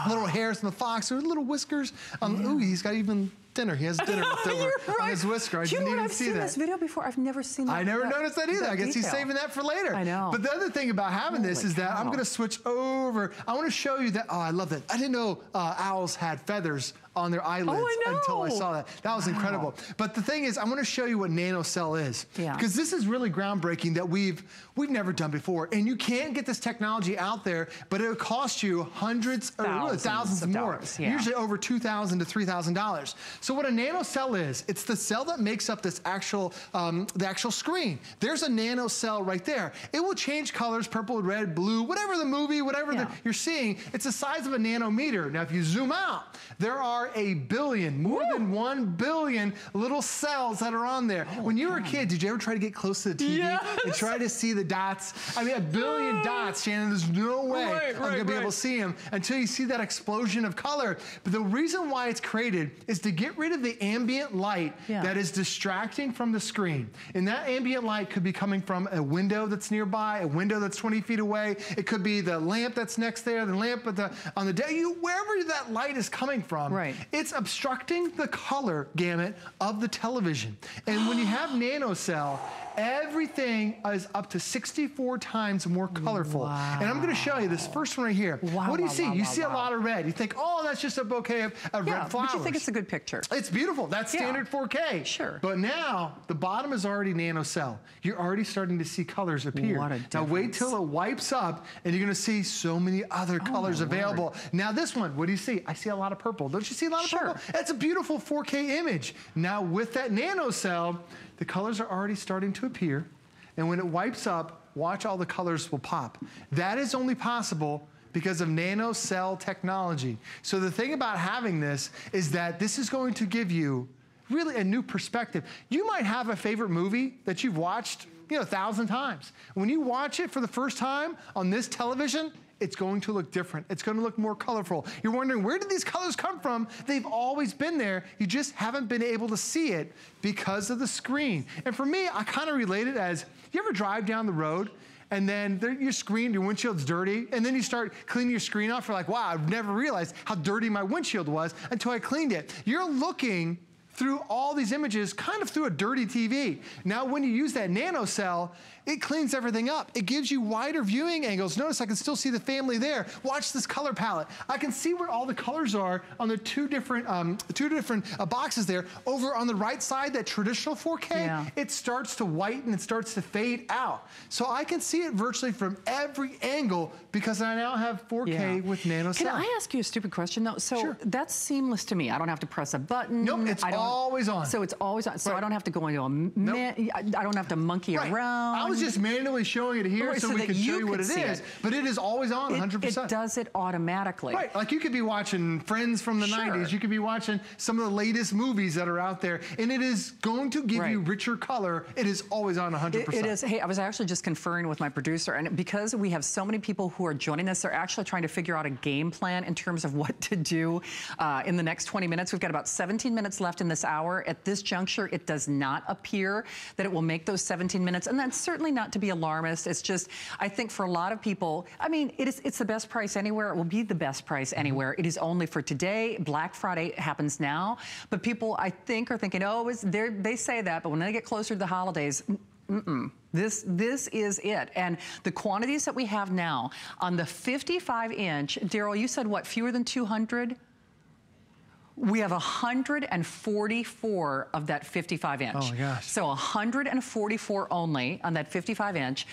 little hairs on the fox, or little whiskers. Um, Ooh, he's got even dinner. He has dinner left over You're on his whisker. I you didn't know even I've see seen that. this video before. I've never seen that. I never that- noticed that either. that I guess he's saving that for later. I know. But the other thing about having this is that I'm going to switch over. I want to show you that. Oh, I love that. I didn't know uh, owls had feathers on their eyelids Oh, I until I saw that. That was incredible. But the thing is, I want to show you what nanocell is. Yeah. Because this is really groundbreaking that we've we've never done before. And you can't get this technology out there, but it'll cost you hundreds or really Thousands thousands of more. dollars, yeah. Usually over two thousand to three thousand dollars. So what a nanocell is, it's the cell that makes up this actual um, the actual screen. There's a nanocell right there. It will change colors, purple, red, blue, whatever the movie, whatever the, you're seeing. It's the size of a nanometer. Now, if you zoom out, there are a billion, more than one billion little cells that are on there. Oh, when you were a kid, did you ever try to get close to the TV and try to see the dots? I mean, a billion dots, Shannon. There's no way Right, I'm gonna right, be able to see them until you see that explosion of color. But the reason why it's created is to get rid of the ambient light Yeah. that is distracting from the screen. And that ambient light could be coming from a window that's nearby, a window that's 20 feet away. It could be the lamp that's next there, the lamp at the on the day. You wherever that light is coming from, Right. It's obstructing the color gamut of the television. And when you have nanocell, everything is up to 64 times more colorful. And I'm going to show you this first one right here. Wow, what do you wow, see? wow, you wow, see a lot of red. You think, oh, that's just a bouquet of, of Yeah, red flowers. but you think it's a good picture. It's beautiful. That's Yeah. standard 4K. Sure. But now the bottom is already nanocell. You're already starting to see colors appear. What a difference. now wait till it wipes up and you're going to see so many other oh, colors Oh, my available. Now this one, what do you see? I see a lot of purple. Don't you see a lot of Sure. purple? That's a beautiful 4K image. Now with that nanocell, the colors are already starting to appear. And when it wipes up, watch all the colors will pop. That is only possible because of nanocell technology. So the thing about having this is that this is going to give you really a new perspective. You might have a favorite movie that you've watched, you know, a thousand times. When you watch it for the first time on this television, it's going to look different. It's going to look more colorful. You're wondering, where did these colors come from? They've always been there. You just haven't been able to see it because of the screen. And for me, I kind of relate it as, you ever drive down the road and then your screen, your windshield's dirty, and then you start cleaning your screen off. You're like, wow, I've never realized how dirty my windshield was until I cleaned it. You're looking through all these images kind of through a dirty TV. Now, when you use that nano cell, it cleans everything up. It gives you wider viewing angles. Notice I can still see the family there. Watch this color palette. I can see where all the colors are on the two different um, two different uh, boxes there. Over on the right side, that traditional 4K, Yeah. it starts to whiten, it starts to fade out. So I can see it virtually from every angle because I now have 4K with nano Can. I ask you a stupid question though? So Sure. that's seamless to me. I don't have to press a button. Nope, it's always on. So it's always on. So I don't have to go into a man, I don't have to monkey Right. around. I was just manually showing it here Right, so, so we can show you what it is. it see is. it. But it is always on, it, 100%. it does it automatically. Right, like you could be watching Friends from the Sure. 90s. You could be watching some of the latest movies that are out there, and it is going to give you richer color. It is always on 100%. It- it is. Hey, I was actually just conferring with my producer, and because we have so many people who are joining us, they're actually trying to figure out a game plan in terms of what to do uh, in the next 20 minutes. We've got about 17 minutes left in this hour. At this juncture, it does not appear that it will make those 17 minutes, and that's certainly not to be alarmist. It's just, I think for a lot of people, I mean, it is. It's the best price anywhere. It will be the best price anywhere. It is only for today. Black Friday happens now, but people, I think, are thinking, oh, they say that, but when they get closer to the holidays. Mm-mm. This this is it, and the quantities that we have now on the 55 inch. Daryl, you said what? Fewer than 200. We have 144 of that 55 inch. Oh my gosh. So 144 only on that 55 inch.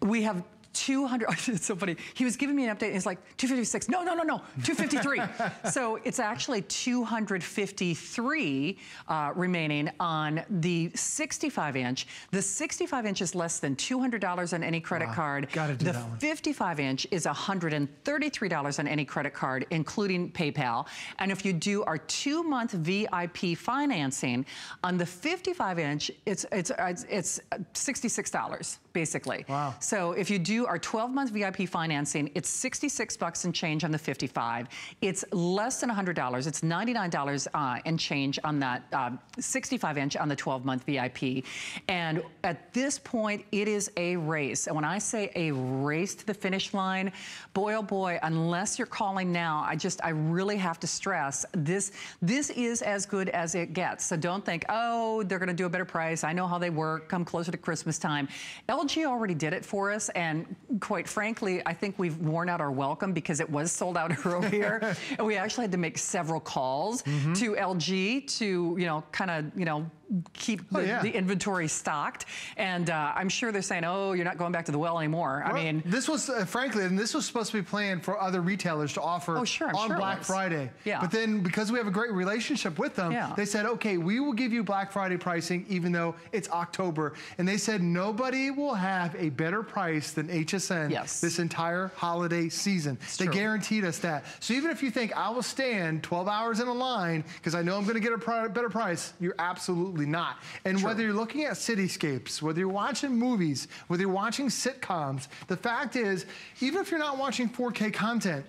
We have 200. It's so funny. He was giving me an update. And he's like 256. No, no, no, no. 253. so it's actually 253 uh, remaining on the 65 inch. The 65 inch is less than $200 on any credit card. gotta do the that one. 55 inch is $133 on any credit card, including PayPal. And if you do our two month VIP financing on the 55 inch, it's it's it's, it's $66 basically. Wow. So if you do our 12 month VIP financing, it's 66 bucks and change on the 55. It's less than $100. It's $99 uh, and change on that um, 65 inch on the 12 month VIP. And at this point, it is a race. And when I say a race to the finish line, boy oh boy, unless you're calling now, I just I really have to stress this this is as good as it gets. So don't think, oh, they're gonna do a better price. I know how they work. Come closer to Christmas time. LG already did it for us, and quite frankly, I think we've worn out our welcome because it was sold out earlier. and we actually had to make several calls Mm-hmm. to LG to, you know, kind of, you know, keep Oh, the, yeah. the inventory stocked. And uh, I'm sure they're saying, oh, you're not going back to the well anymore. I mean, this was uh, frankly, and this was supposed to be planned for other retailers to offer Oh, sure, on sure Black. Friday. Yeah. But then because we have a great relationship with them, Yeah. they said, okay, we will give you Black Friday pricing even though it's October. And they said nobody will have a better price than HSN Yes. this entire holiday season. they true. guaranteed us that. So even if you think I will stand 12 hours in a line because I know I'm going to get a better price, you're absolutely not. And whether you're looking at cityscapes, whether you're watching movies, whether you're watching sitcoms, the fact is, even if you're not watching 4K content,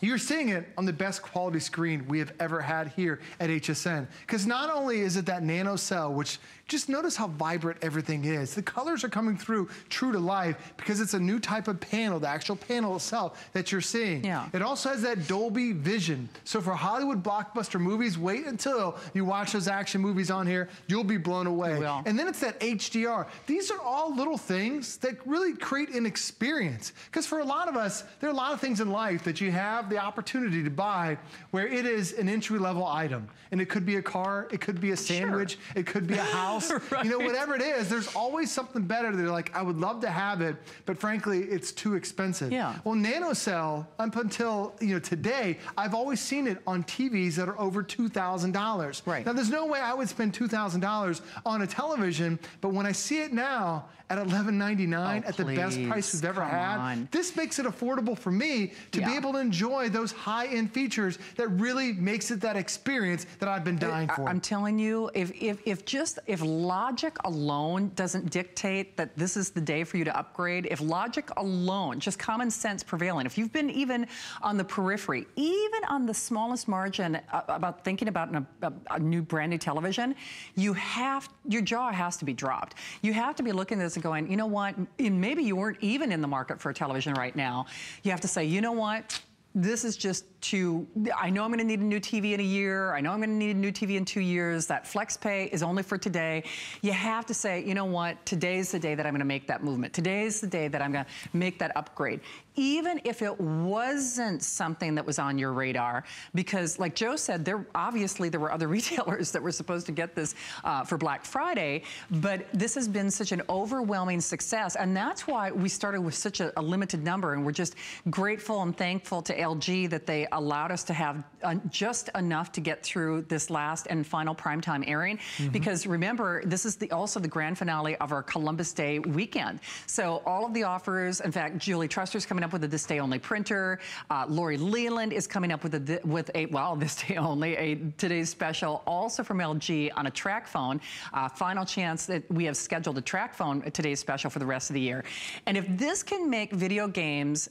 you're seeing it on the best quality screen we have ever had here at HSN. Because not only is it that nano cell, which just notice how vibrant everything is. The colors are coming through true to life because it's a new type of panel, the actual panel itself that you're seeing. Yeah. It also has that Dolby Vision. So for Hollywood blockbuster movies, wait until you watch those action movies on here. You'll be blown away. will. And then it's that HDR. These are all little things that really create an experience. Because for a lot of us, there are a lot of things in life that you have the opportunity to buy where it is an entry level item. And it could be a car, it could be a sandwich, it could be a house. You know, whatever it is, there's always something better. They're like, I would love to have it, but frankly, it's too expensive. Yeah. Well, NanoCell, up until you know today, I've always seen it on TVs that are over two thousand dollars. Right. Now, there's no way I would spend two thousand dollars on a television, but when I see it now at eleven ninety nine Oh, at the best price we've ever come had, on. this makes it affordable for me to be able to enjoy enjoy those high-end features that really makes it that experience that I've been dying I- for. I'm telling you, if, if, if just, if logic alone doesn't dictate that this is the day for you to upgrade, if logic alone, just common sense prevailing, if you've been even on the periphery, even on the smallest margin uh, about thinking about an- a, a new brand new television, you have, your jaw has to be dropped. You have to be looking at this and going, you know what, maybe you weren't even in the market for a television right now. You have to say, you know what, this is just to, I know I'm gonna need a new TV in a year. I know I'm gonna need a new TV in two years. That flex pay is only for today. You have to say, you know what, today's the day that I'm gonna make that movement. Today's the day that I'm gonna make that upgrade. Even if it wasn't something that was on your radar, because like Joe said, there obviously there were other retailers that were supposed to get this uh, for Black Friday, but this has been such an overwhelming success. And that's why we started with such a, a limited number. And we're just grateful and thankful to LG that they allowed us to have uh, just enough to get through this last and final primetime airing. Because remember, this is the also the grand finale of our Columbus Day weekend. So all of the offers, in fact, Julie Truster's coming up with a this day only printer. Uh, Lori Leland is coming up with a with a well this day only a today's special also from LG on a TracFone. Uh, final chance that we have scheduled a TracFone today's special for the rest of the year. And if this can make video games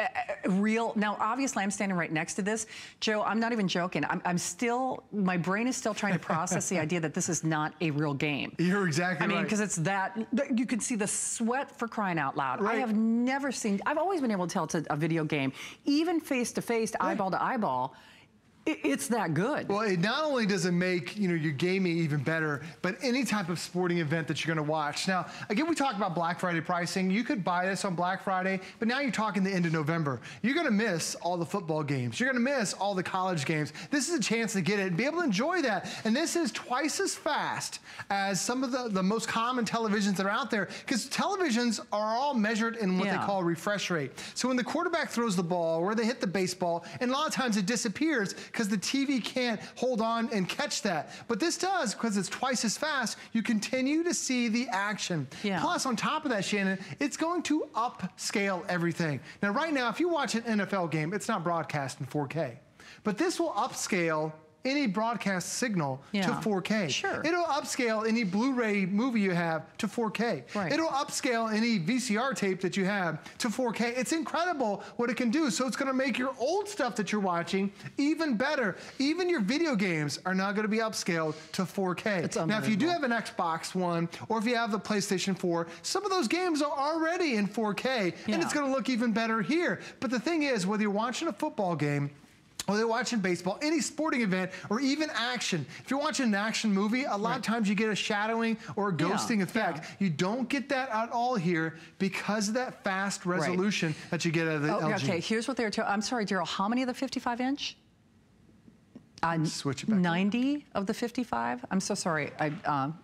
uh, real now obviously i'm standing right next to this. Joe i'm not even joking. I'm, I'm still my brain is still trying to process the idea that this is not a real game. You're exactly i mean right. because it's that you can see the sweat for crying out loud. I have never seen i've always been able to tell it's a, a video game. Even face to face eyeball to eyeball it's that good Well, it not only does it make you know your gaming even better, but any type of sporting event that you're going to watch. Now, again, we talked about Black Friday pricing. You could buy this on Black Friday, but now you're talking the end of November. You're going to miss all the football games. You're going to miss all the college games. This is a chance to get it and be able to enjoy that. And this is twice as fast as some of the, the most common televisions that are out there because televisions are all measured in what Yeah. they call refresh rate. So when the quarterback throws the ball or they hit the baseball, and a lot of times it disappears because the TV can't hold on and catch that. But this does because it's twice as fast. You continue to see the action. Yeah. Plus, on top of that, Shannon, it's going to upscale everything. Now, right now, if you watch an NFL game, it's not broadcast in 4K. But this will upscale any broadcast signal to 4K. Sure. It'll upscale any Blu-ray movie you have to 4K. Right. It'll upscale any VCR tape that you have to 4K. It's incredible what it can do. So it's going to make your old stuff that you're watching even better. Even your video games are now going to be upscaled to 4K. It's now, if you do have an Xbox One or if you have the PlayStation 4, some of those games are already in 4K, and it's going to look even better here. But the thing is, whether you're watching a football game or they're watching baseball, any sporting event, or even action. If you're watching an action movie, a lot of times you get a shadowing or a Yeah, ghosting effect. yeah. You don't get that at all here because of that fast resolution that you get out of the Oh, LG. okay here's what they're telling i'm sorry daryl how many of the 55 inch uh, Switch it back. 90 of the 55 i'm so sorry i um,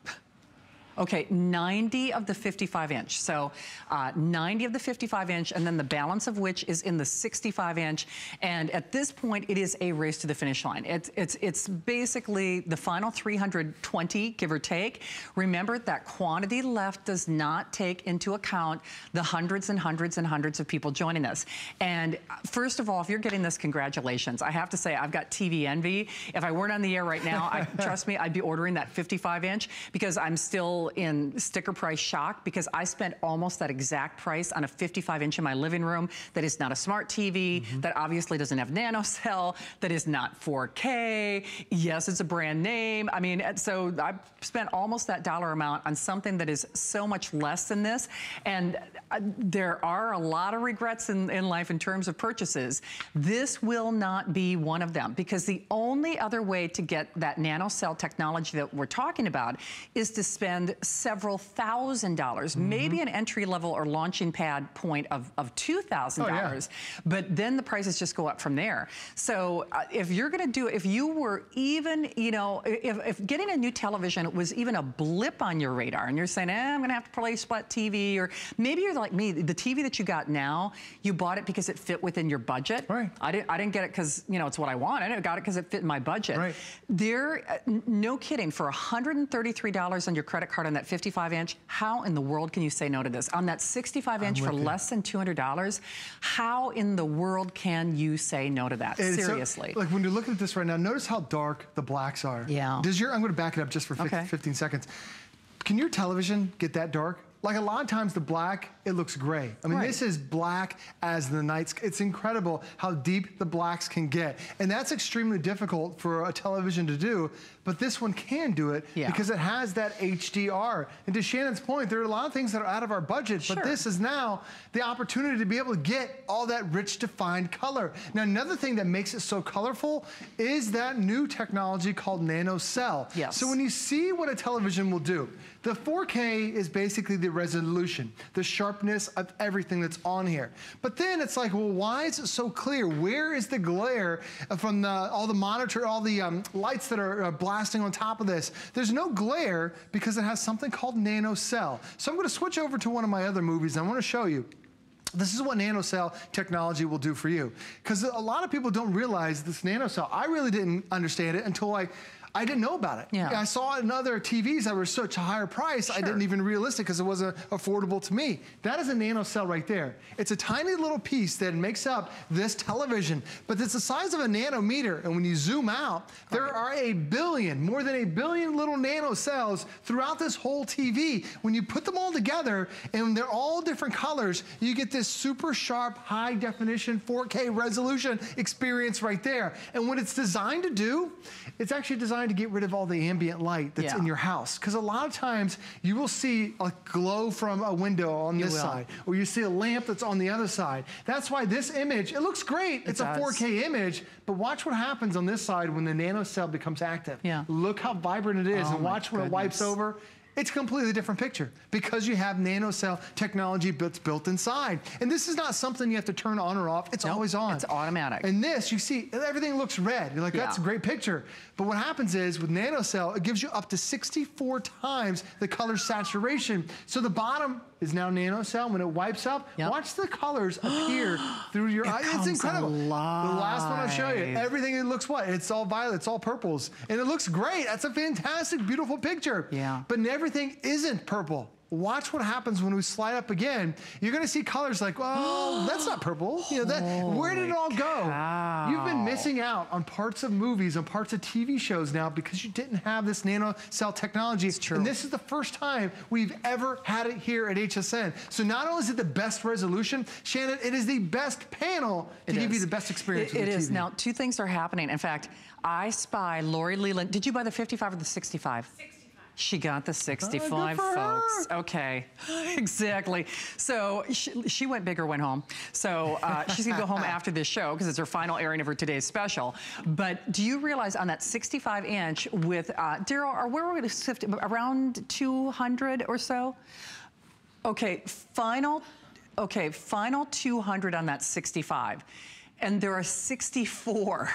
Okay, 90 of the 55 inch. So uh, 90 of the 55 inch, and then the balance of which is in the 65 inch. And at this point, it is a race to the finish line. It's it's it's basically the final 320, give or take. Remember that quantity left does not take into account the hundreds and hundreds and hundreds of people joining us. And uh, first of all, if you're getting this, congratulations. I have to say, I've got TV envy. If I weren't on the air right now, I, trust me, I'd be ordering that 55 inch because I'm still in sticker price shock because I spent almost that exact price on a 55 inch in my living room that is not a smart TV, that obviously doesn't have nano cell, that is not 4K. Yes, it's a brand name. I mean, so I spent almost that dollar amount on something that is so much less than this. And uh, there are a lot of regrets in, in life in terms of purchases. This will not be one of them because the only other way to get that nano cell technology that we're talking about is to spend several thousand dollars, maybe an entry level or launching pad point of, of $2,000. Oh, yeah. But then the prices just go up from there. So uh, if you're going to do, if you were even, you know, if, if getting a new television was even a blip on your radar, and you're saying, eh, I'm going to have to play split TV, or maybe you're like me, the TV that you got now, you bought it because it fit within your budget. Right. I didn't, I didn't get it because you know it's what I wanted. I got it because it fit in my budget. Right. There, uh, no kidding, for $133 on your credit card on that 55 inch, how in the world can you say no to this? On that 65 inch for you. less than $200, how in the world can you say no to that? And so, Seriously. like when you're looking at this right now, notice how dark the blacks are. Yeah. Does your, I'm going to back it up just for Okay. 15 seconds. Can your television get that dark? Like a lot of times the black, it looks gray. I mean, Right. this is black as the night. sky. It's incredible how deep the blacks can get. And that's extremely difficult for a television to do, but this one can do it Yeah. because it has that HDR. And to Shannon's point, there are a lot of things that are out of our budget, Sure. but this is now the opportunity to be able to get all that rich defined color. Now, another thing that makes it so colorful is that new technology called NanoCell. Yes. So when you see what a television will do, the 4K is basically the resolution, the sharpness of everything that's on here. But then it's like, well, why is it so clear? Where is the glare from the, all the monitor, all the um, lights that are uh, blasting on top of this? There's no glare because it has something called NanoCell. So I'm going to switch over to one of my other movies. and I want to show you. This is what nanocell technology will do for you. Because a lot of people don't realize this nanocell. I really didn't understand it until I, I didn't know about it. Yeah. I saw it in other TVs that were such a higher price, sure. I didn't even realize it because it wasn't affordable to me. That is a nano cell right there. It's a tiny little piece that makes up this television, but it's the size of a nanometer. And when you zoom out, there are a billion, more than a billion little nano cells throughout this whole TV. When you put them all together and they're all different colors, you get this super sharp, high definition 4K resolution experience right there. And what it's designed to do, it's actually designed to get rid of all the ambient light that's Yeah. in your house. Because a lot of times you will see a glow from a window on this will. side, or you see a lamp that's on the other side. That's why this image, it looks great. it's a 4K image, but watch what happens on this side when the nanocell becomes active. Yeah. Look how vibrant it is, Oh and watch when it wipes over. It's a completely different picture because you have nanocell technology that's built inside. And this is not something you have to turn on or off. It's Nope, always on. it's automatic. And this, you see, everything looks red. You're like, that's a great picture. But what happens is with nanocell, it gives you up to 64 times the color saturation. So the bottom is now nanocell. When it wipes up, Yep. watch the colors appear through your It eye. It's incredible. The last one I'll show you. Everything it looks what? It's all violet, it's all purples. And it looks great. That's a fantastic, beautiful picture. Yeah. But everything isn't purple. Watch what happens when we slide up again. You're gonna see colors like, oh, that's not purple. You know, that where did it all go? You've been missing out on parts of movies and parts of TV shows now because you didn't have this nanocell technology. It's true. And this is the first time we've ever had it here at HSN. So not only is it the best resolution, Shannon, it is the best panel to It give you the best experience It, with it the is. TV. Now, two things are happening. In fact, I spy Lori Leland. Did you buy the 55 or the 65? 65. She got the 65, for her. folks. Okay, exactly. So she, she went big or went home. So uh, she's gonna go home after this show because it's her final airing of her today's special. But do you realize on that 65 inch with uh, Daryl, or where we're gonna sift around 200 or so? Okay, final, okay, final 200 on that 65. And there are 64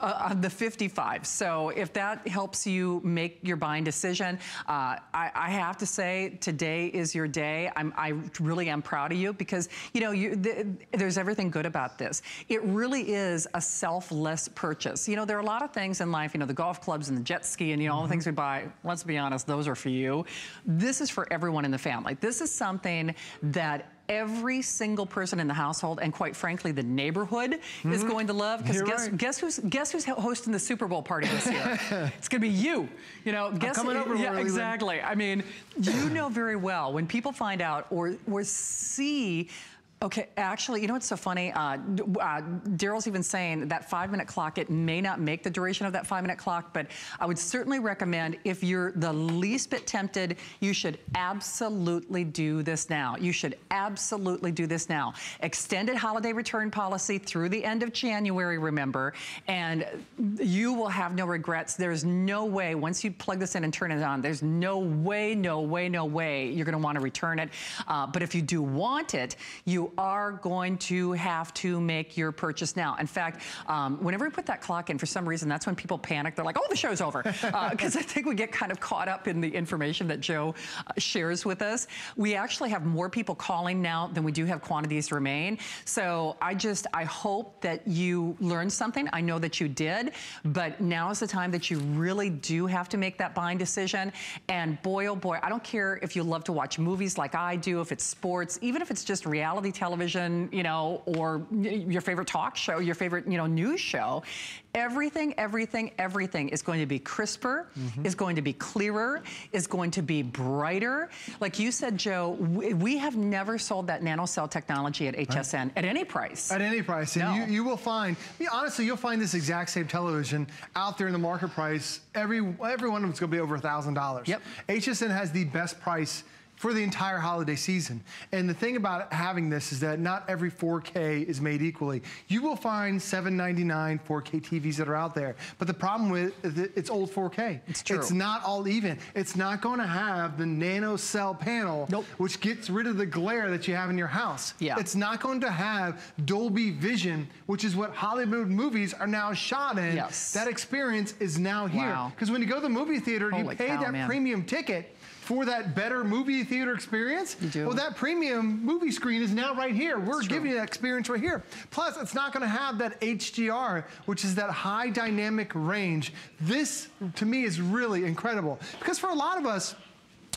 uh, the 55. So if that helps you make your buying decision, uh, I, I have to say today is your day. I'm, I really am proud of you because, you know, you, th there's everything good about this. It really is a selfless purchase. You know, there are a lot of things in life, you know, the golf clubs and the jet ski and, you know, all the things we buy, let's be honest, those are for you. This is for everyone in the family. This is something that every single person in the household and quite frankly the neighborhood is going to love because guess, right. guess who's guess who's hosting the Super Bowl party this year? it's going to be you. You know, guess coming over, yeah, exactly. I mean, you know very well when people find out or or see Okay, actually, you know what's so funny? Uh, uh, Daryl's even saying that five minute clock, it may not make the duration of that five minute clock, but I would certainly recommend if you're the least bit tempted, you should absolutely do this now. You should absolutely do this now. Extended holiday return policy through the end of January, remember, and you will have no regrets. There's no way, once you plug this in and turn it on, there's no way, no way, no way you're gonna wanna return it. Uh, but if you do want it, you you are going to have to make your purchase now. In fact, um, whenever we put that clock in, for some reason, that's when people panic. They're like, oh, the show's over. Because uh, I think we get kind of caught up in the information that Joe uh, shares with us. We actually have more people calling now than we do have quantities remain. So I just, I hope that you learned something. I know that you did, but now is the time that you really do have to make that buying decision. And boy, oh boy, I don't care if you love to watch movies like I do, if it's sports, even if it's just reality television, you know, or your favorite talk show, your favorite, you know, news show. Everything, everything, everything is going to be crisper, mm -hmm. is going to be clearer, is going to be brighter. Like you said, Joe, we, we have never sold that nanocell technology at HSN right. at any price. At any price. And no. you, you will find, I mean, honestly, you'll find this exact same television out there in the market price. Every, every one of them is going to be over a $1,000. Yep. HSN has the best price for the entire holiday season. And the thing about having this is that not every 4K is made equally. You will find 799 4K TVs that are out there, but the problem with it, it's old 4K. It's true. It's not all even. It's not going to have the nano cell panel, nope. which gets rid of the glare that you have in your house. Yeah. It's not going to have Dolby Vision, which is what Hollywood movies are now shot in. Yes. That experience is now here. Because wow. when you go to the movie theater, Holy you pay cow, that man. premium ticket, for that better movie theater experience, well, that premium movie screen is now right here. We're That's giving true. you that experience right here. Plus, it's not going to have that HDR, which is that high dynamic range. This, to me, is really incredible. Because for a lot of us,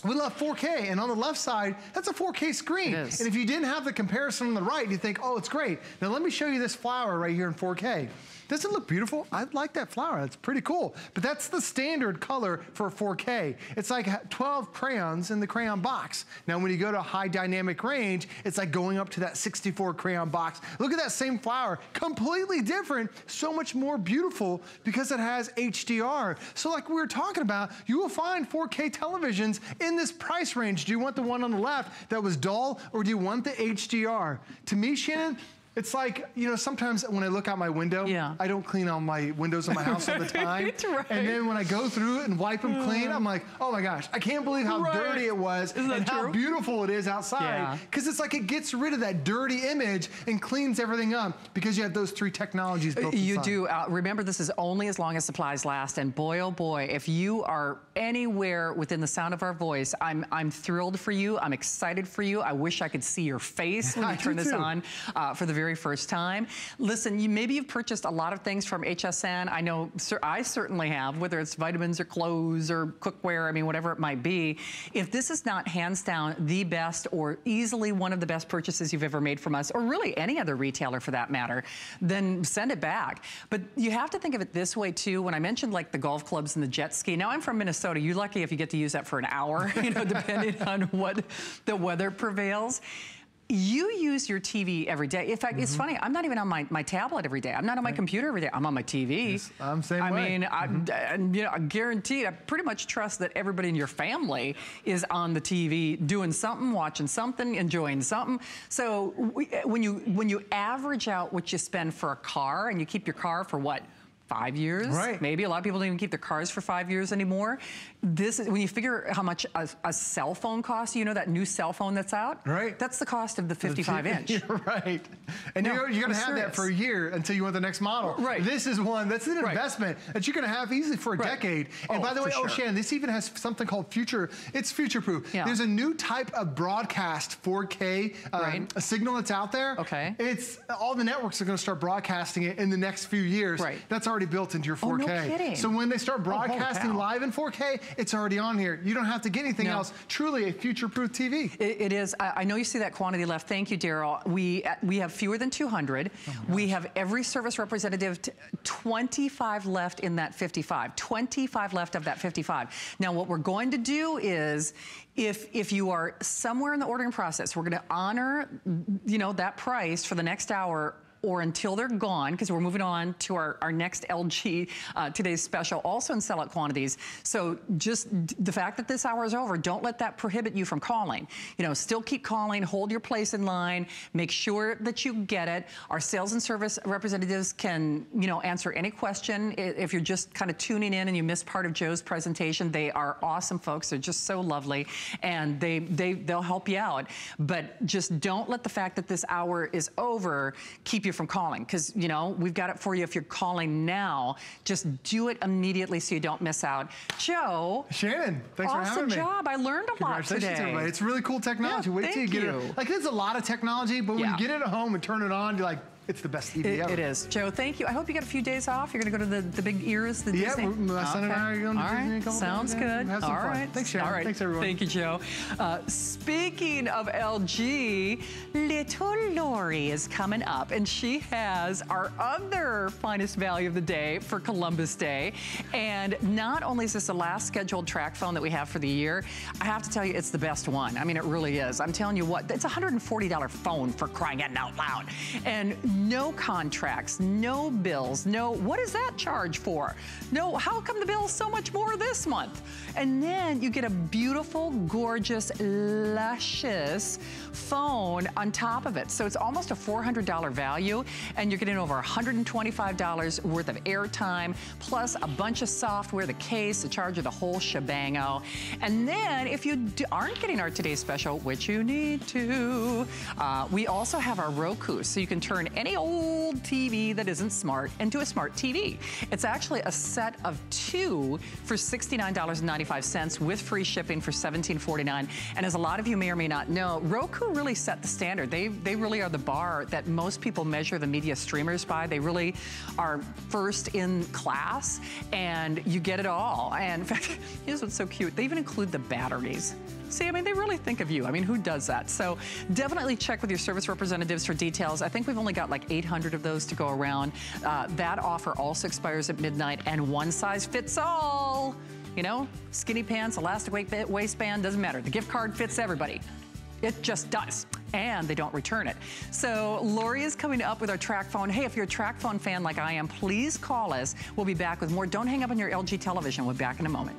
we love 4K, and on the left side, that's a 4K screen. And if you didn't have the comparison on the right, you think, oh, it's great. Now let me show you this flower right here in 4K. Doesn't it look beautiful? I like that flower. That's pretty cool. But that's the standard color for 4K. It's like 12 crayons in the crayon box. Now, when you go to high dynamic range, it's like going up to that 64 crayon box. Look at that same flower. Completely different, so much more beautiful because it has HDR. So like we were talking about, you will find 4K televisions in this price range. Do you want the one on the left that was dull or do you want the HDR? To me, Shannon, it's like, you know, sometimes when I look out my window, yeah. I don't clean all my windows in my house all the time. right. And then when I go through it and wipe them clean, I'm like, oh my gosh, I can't believe how right. dirty it was Isn't and how beautiful it is outside. Because Yeah. it's like it gets rid of that dirty image and cleans everything up because you have those three technologies built You inside. do. Uh, remember, this is only as long as supplies last. And boy, oh boy, if you are anywhere within the sound of our voice, I'm, I'm thrilled for you. I'm excited for you. I wish I could see your face when you turn this on uh, for the very first time. Listen, you, maybe you've purchased a lot of things from HSN. I know cer- I certainly have, whether it's vitamins or clothes or cookware, I mean, whatever it might be. If this is not hands down the best or easily one of the best purchases you've ever made from us, or really any other retailer for that matter, then send it back. But you have to think of it this way too. When I mentioned like the golf clubs and the jet ski, now I'm from Minnesota. You're lucky if you get to use that for an hour, you know, depending on what the weather prevails. You use your TV every day. In fact, it's Mm-hmm. funny. I'm not even on my, my tablet every day. I'm not on my computer every day. I'm on my TV. Yes, I'm same I way. mean, I, and, you know, I guaranteed. I pretty much trust that everybody in your family is on the TV doing something, watching something, enjoying something. So we, when you when you average out what you spend for a car, and you keep your car for what? Five years, Right. Maybe a lot of people don't even keep their cars for five years anymore. This is when you figure how much a, a cell phone costs. You know that new cell phone that's out, Right. That's the cost of the 55 inch. You're right. And No, you're, you're I'm to have that for a year until you want the next model. Right. This is one, that's an Right. investment that you're going to have easily for a Right. decade. And Oh, by the way, oh, sure. Shannon, this even has something called future, it's future proof. Yeah. There's a new type of broadcast 4K um, Right. a signal that's out there. Okay. It's, all the networks are going to start broadcasting it in the next few years. Right. That's already built into your 4K. Oh, no kidding. So when they start broadcasting cow. live in 4K, it's already on here. You don't have to get anything No. else. Truly a future proof TV. It, it is. I, I know you see that quantity left. Thank you, Daryl. We uh, we have fewer than 200. we have every service representative. 25 left in that 55. 25 left of that 55. Now, what we're going to do is, if if you are somewhere in the ordering process, we're going to honor, you know, that price for the next hour or until they're gone, because we're moving on to our, our next LG uh, today's special, also in sellout quantities. So just the fact that this hour is over, don't let that prohibit you from calling. You know, still keep calling, hold your place in line, make sure that you get it. Our sales and service representatives can, you know, answer any question. If you're just kind of tuning in and you missed part of Joe's presentation, they are awesome folks. They're just so lovely, and they they they'll help you out. But just don't let the fact that this hour is over keep you from calling because, you know, we've got it for you if you're calling now. Just do it immediately so you don't miss out. Joe. Shannon, thanks awesome for having me. job. I learned a lot today. everybody. It's really cool technology. Yeah, Wait till you thank get you. it. Like, there's a lot of technology, but when Yeah. you get it at home and turn it on, you're like, it's the best TV It, ever. it is. Joe, thank you. I hope you got a few days off. You're going to go to the, the big ears, the Yeah, Disney. we're- my son and I are going to All Disney in a couple Sounds days, yeah, good. have some All fun. right. Thanks, Shannon. All right. Thanks, everyone. Thank you, Joe. Uh, speaking of LG, little Lori is coming up, and she has our other finest value of the day for Columbus Day. And not only is this the last scheduled TracFone that we have for the year, I have to tell you, it's the best one. I mean, it really is. I'm telling you what, it's a $140 phone for crying out loud. And no contracts, no bills, no, what is that charge for? No, how come the bill's so much more this month? And then you get a beautiful, gorgeous, luscious phone on top of it. So it's almost a $400 value, and you're getting over $125 worth of airtime, plus a bunch of software, the case, the charger, the whole shebango. And then if you aren't getting our today's special, which you need to, uh, we also have our Roku, so you can turn any old TV that isn't smart into a smart TV. It's actually a set of two for $69.95 with free shipping for $17.49. And as a lot of you may or may not know, Roku really set the standard. They, they really are the bar that most people measure the media streamers by. They really are first in class, and you get it all. And in fact, here's what's so cute. They even include the batteries. See, I mean, they really think of you. I mean, who does that? So definitely check with your service representatives for details. I think we've only got like 800 of those to go around. Uh, that offer also expires at midnight, and one size fits all. You know, skinny pants, elastic waistband, doesn't matter. The gift card fits everybody. It just does. And they don't return it. So Lori is coming up with our TracFone. Hey, if you're a TracFone fan like I am, please call us. We'll be back with more. Don't hang up on your LG television. We'll be back in a moment.